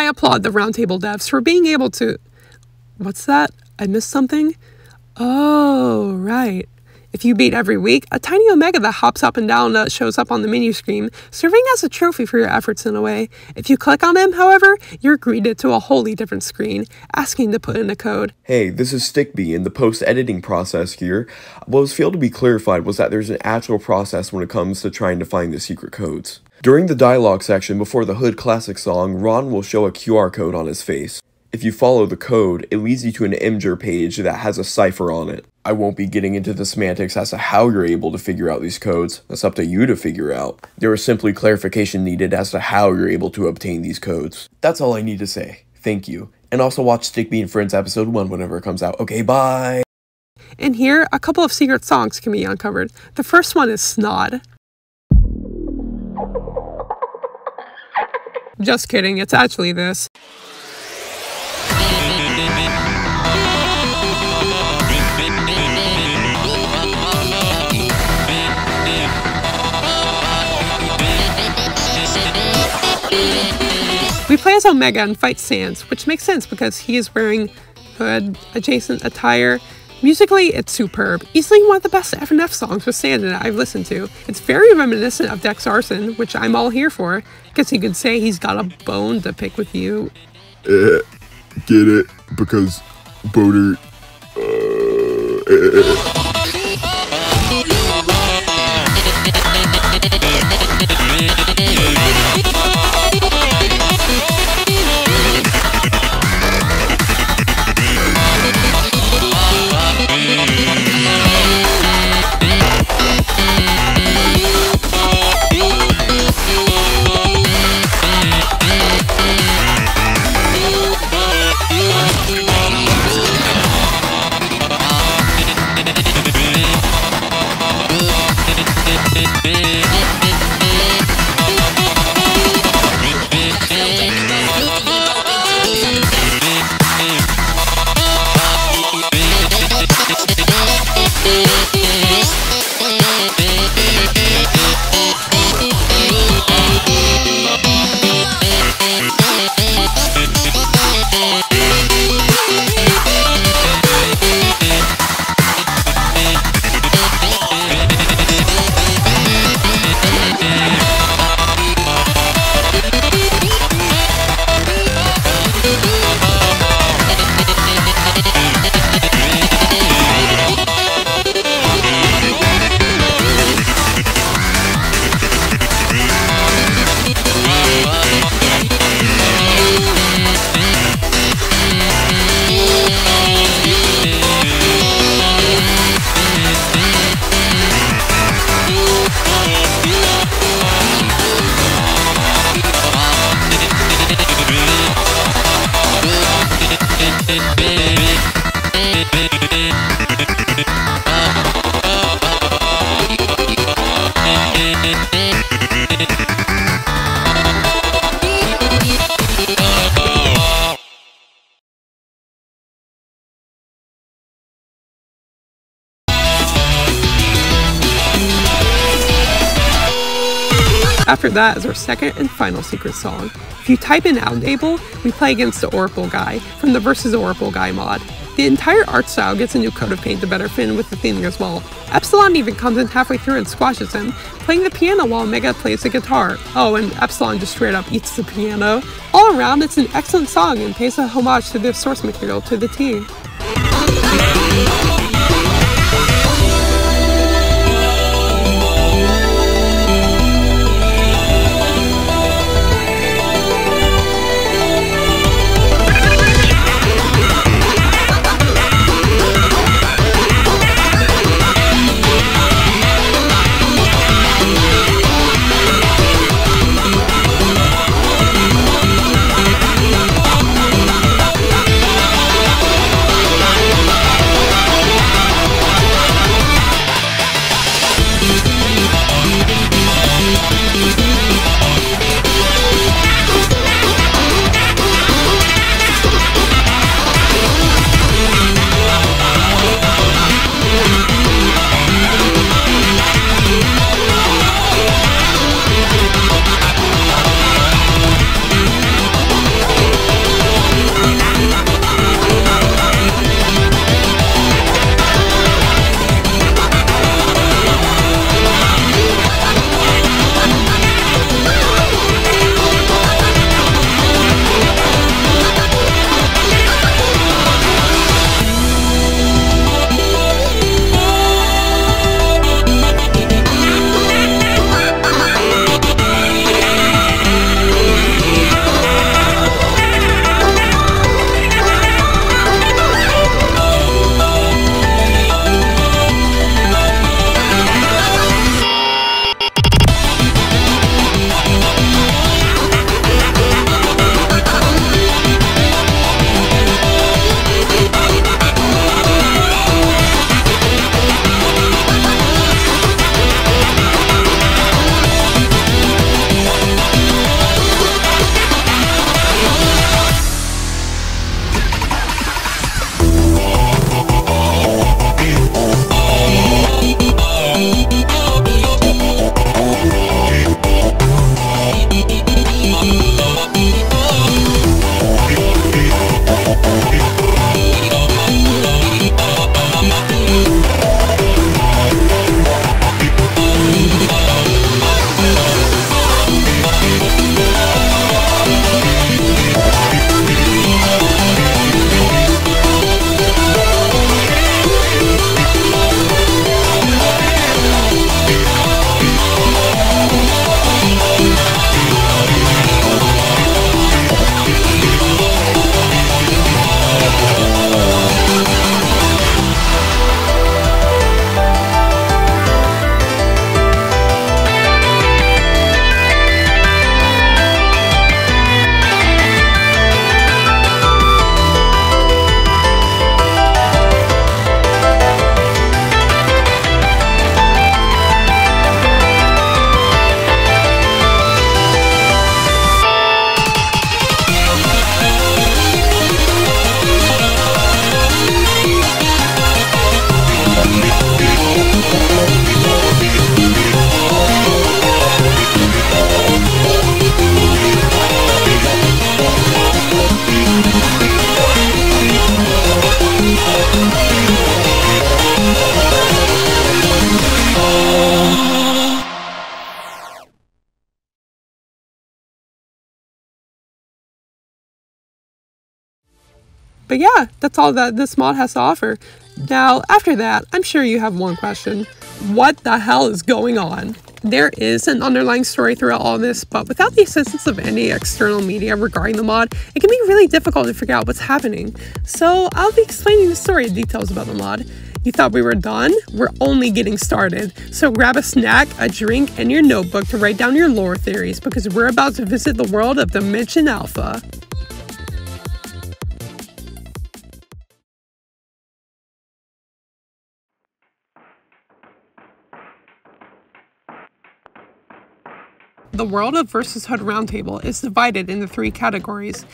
Applaud the Roundtable devs for being able to. What's that? I missed something? Oh, right. If you beat every week, a tiny omega that hops up and down uh, shows up on the menu screen, serving as a trophy for your efforts in a way. If you click on him, however, you're greeted to a wholly different screen, asking to put in a code. Hey, this is Stickbee in the post editing process here. What was failed to be clarified was that there's an actual process when it comes to trying to find the secret codes. During the dialogue section before the Hood Classic song, Ron will show a QR code on his face. If you follow the code, it leads you to an Imgur page that has a cipher on it. I won't be getting into the semantics as to how you're able to figure out these codes. That's up to you to figure out. There is simply clarification needed as to how you're able to obtain these codes. That's all I need to say. Thank you. And also watch Stickbee and Friends episode 1 whenever it comes out. Okay, bye! And here, a couple of secret songs can be uncovered. The first one is Snod. Just kidding, it's actually this. We play as Omega and fight Sans, which makes sense because he is wearing hood adjacent attire. Musically, it's superb. Easily one of the best FNF songs with Santa I've listened to. It's very reminiscent of Dex Arson, which I'm all here for. Guess you could say he's got a bone to pick with you. Uh, get it? Because Boater. Uh, uh, After that is our second and final secret song. If you type in Outable, we play against the Ourple guy from the Versus Ourple guy mod. The entire art style gets a new coat of paint to better fit in with the theming as well. Epsilon even comes in halfway through and squashes him, playing the piano while Mega plays the guitar. Oh, and Epsilon just straight up eats the piano. All around, it's an excellent song and pays a homage to the source material to the T. that's all that this mod has to offer. Now, after that, I'm sure you have one question. What the hell is going on? There is an underlying story throughout all this, but without the assistance of any external media regarding the mod, it can be really difficult to figure out what's happening. So I'll be explaining the story and details about the mod. You thought we were done? We're only getting started. So grab a snack, a drink, and your notebook to write down your lore theories because we're about to visit the world of Dimension Alpha. The world of Versus Hood Roundtable is divided into three categories.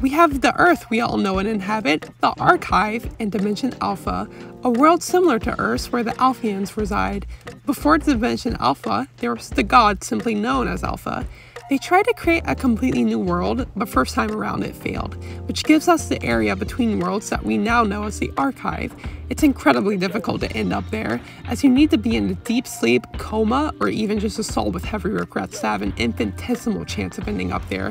We have the Earth we all know and inhabit, the Archive, and Dimension Alpha, a world similar to Earth's where the Alphians reside. Before Dimension Alpha, there was the god simply known as Alpha. They tried to create a completely new world, but first time around it failed, which gives us the area between worlds that we now know as the Archive. It's incredibly difficult to end up there, as you need to be in a deep sleep, coma, or even just a soul with heavy regrets to have an infinitesimal chance of ending up there.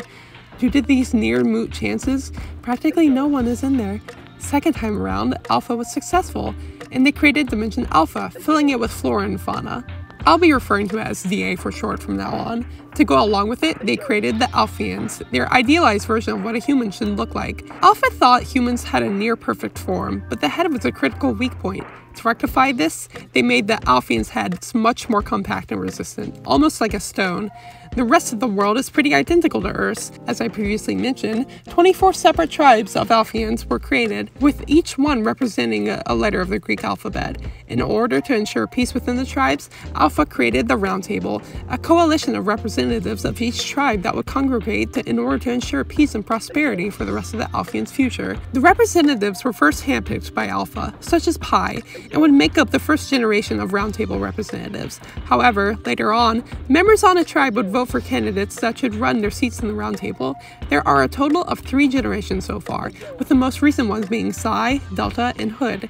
Due to these near moot chances, practically no one is in there. Second time around, Alpha was successful, and they created Dimension Alpha, filling it with flora and fauna. I'll be referring to it as DA for short from now on. To go along with it, they created the Alphians, their idealized version of what a human should look like. Alpha thought humans had a near perfect form, but the head was a critical weak point. To rectify this, they made the Alphians' heads much more compact and resistant, almost like a stone. The rest of the world is pretty identical to Earth's. As I previously mentioned, 24 separate tribes of Alphians were created, with each one representing a, letter of the Greek alphabet. In order to ensure peace within the tribes, Alpha created the Round Table, a coalition of representatives of each tribe that would congregate to, in order to ensure peace and prosperity for the rest of the Alphians' future. The representatives were first handpicked by Alpha, such as Pi, and would make up the first generation of Roundtable representatives. However, later on, members on a tribe would vote for candidates that should run their seats in the Roundtable. There are a total of three generations so far, with the most recent ones being Psi, Delta, and Hood.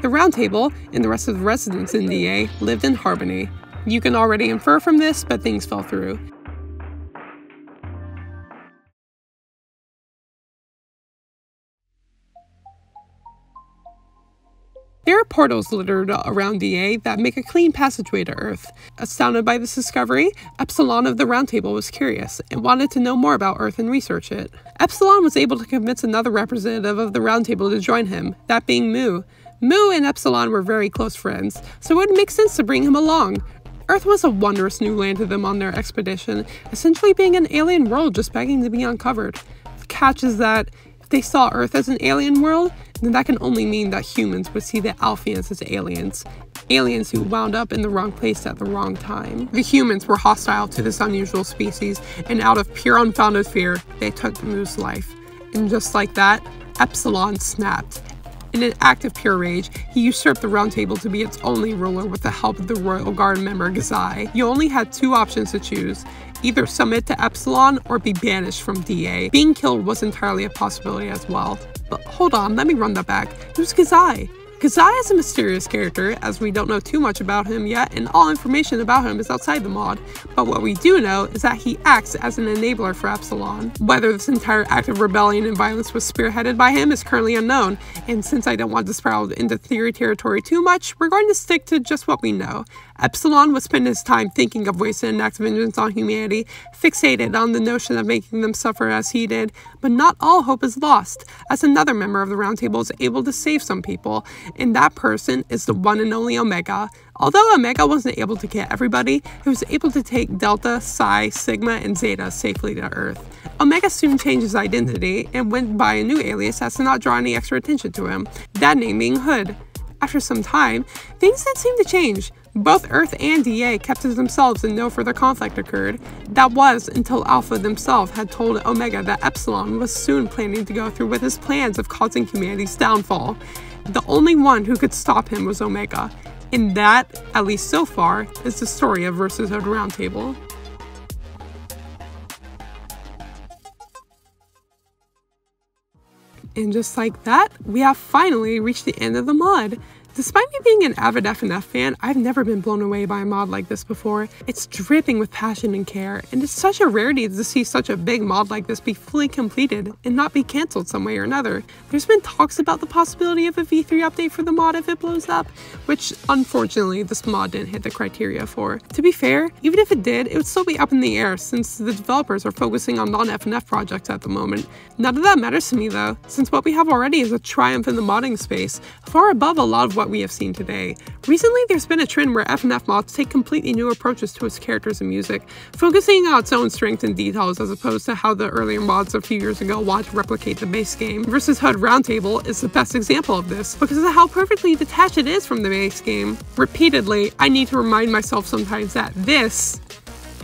The Roundtable and the rest of the residents in DA, lived in harmony. You can already infer from this, but things fell through. There are portals littered around DA that make a clean passageway to Earth. Astounded by this discovery, Epsilon of the Roundtable was curious and wanted to know more about Earth and research it. Epsilon was able to convince another representative of the Roundtable to join him, that being Mu. Mu and Epsilon were very close friends, so it would make sense to bring him along. Earth was a wondrous new land to them on their expedition, essentially being an alien world just begging to be uncovered. The catch is that if they saw Earth as an alien world, then that can only mean that humans would see the Alphians as aliens. Aliens who wound up in the wrong place at the wrong time. The humans were hostile to this unusual species, and out of pure unfounded fear, they took Mu's life. And just like that, Epsilon snapped. In an act of pure rage, he usurped the Round Table to be its only ruler with the help of the Royal Guard member Gazai. You only had two options to choose either submit to Epsilon or be banished from DA. Being killed was entirely a possibility as well. But hold on, let me run that back. Who's Gazai? Gazai is a mysterious character, as we don't know too much about him yet, and all information about him is outside the mod. But what we do know is that he acts as an enabler for Epsilon. Whether this entire act of rebellion and violence was spearheaded by him is currently unknown, and since I don't want to spiral into theory territory too much, we're going to stick to just what we know. Epsilon would spend his time thinking of ways to enact vengeance on humanity, fixated on the notion of making them suffer as he did, but not all hope is lost, as another member of the Round Table is able to save some people, and that person is the one and only Omega. Although Omega wasn't able to get everybody, he was able to take Delta, Psi, Sigma, and Zeta safely to Earth. Omega soon changed his identity and went by a new alias as to not draw any extra attention to him, that name being Hood. After some time, things did seem to change. Both Earth and DA kept to themselves and no further conflict occurred. That was until Alpha themselves had told Omega that Epsilon was soon planning to go through with his plans of causing humanity's downfall. The only one who could stop him was Omega. And that, at least so far, is the story of Versus Hood Roundtable. And just like that, we have finally reached the end of the mod. Despite me being an avid FNF fan, I've never been blown away by a mod like this before. It's dripping with passion and care, and it's such a rarity to see such a big mod like this be fully completed and not be cancelled some way or another. There's been talks about the possibility of a V3 update for the mod if it blows up, which unfortunately this mod didn't hit the criteria for. To be fair, even if it did, it would still be up in the air since the developers are focusing on non-FNF projects at the moment. None of that matters to me though, since what we have already is a triumph in the modding space, far above a lot of what we have seen today. Recently, there's been a trend where FNF mods take completely new approaches to its characters and music, focusing on its own strengths and details as opposed to how the earlier mods a few years ago wanted to replicate the base game. Versus Hood Roundtable is the best example of this, because of how perfectly detached it is from the base game. Repeatedly, I need to remind myself sometimes that this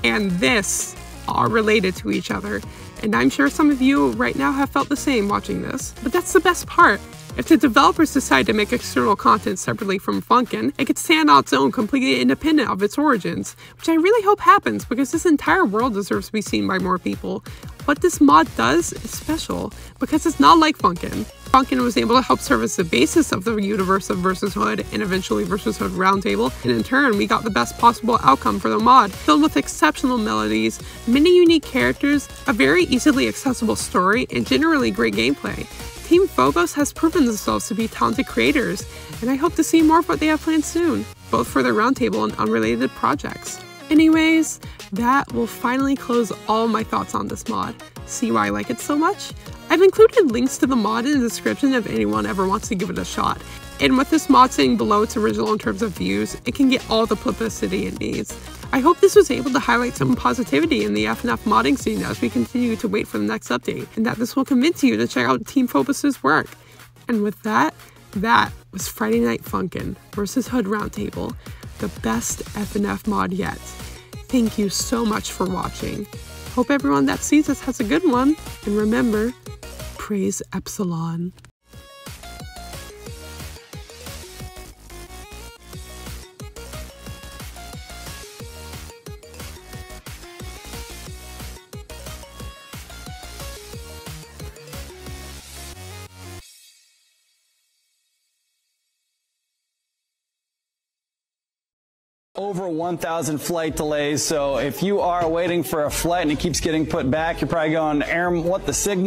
and this are related to each other, and I'm sure some of you right now have felt the same watching this. But that's the best part. If the developers decide to make external content separately from Funkin, it could stand on its own completely independent of its origins, which I really hope happens because this entire world deserves to be seen by more people. What this mod does is special because it's not like Funkin. Funkin was able to help serve as the basis of the universe of Versus Hood and eventually Versus Hood Roundtable, and in turn, we got the best possible outcome for the mod, filled with exceptional melodies, many unique characters, a very easily accessible story, and generally great gameplay. Team Phobos has proven themselves to be talented creators, and I hope to see more of what they have planned soon, both for their roundtable and unrelated projects. Anyways, that will finally close all my thoughts on this mod. See why I like it so much? I've included links to the mod in the description if anyone ever wants to give it a shot. And with this mod sitting below its original in terms of views, it can get all the publicity it needs. I hope this was able to highlight some positivity in the FNF modding scene as we continue to wait for the next update, and that this will convince you to check out Team Phobos' work. And with that, that was Friday Night Funkin' versus Hood Roundtable, the best FNF mod yet. Thank you so much for watching. Hope everyone that sees us has a good one, and remember, praise Epsilon. Over 1,000 flight delays. So if you are waiting for a flight and it keeps getting put back, you're probably going, Air, what the Sigma?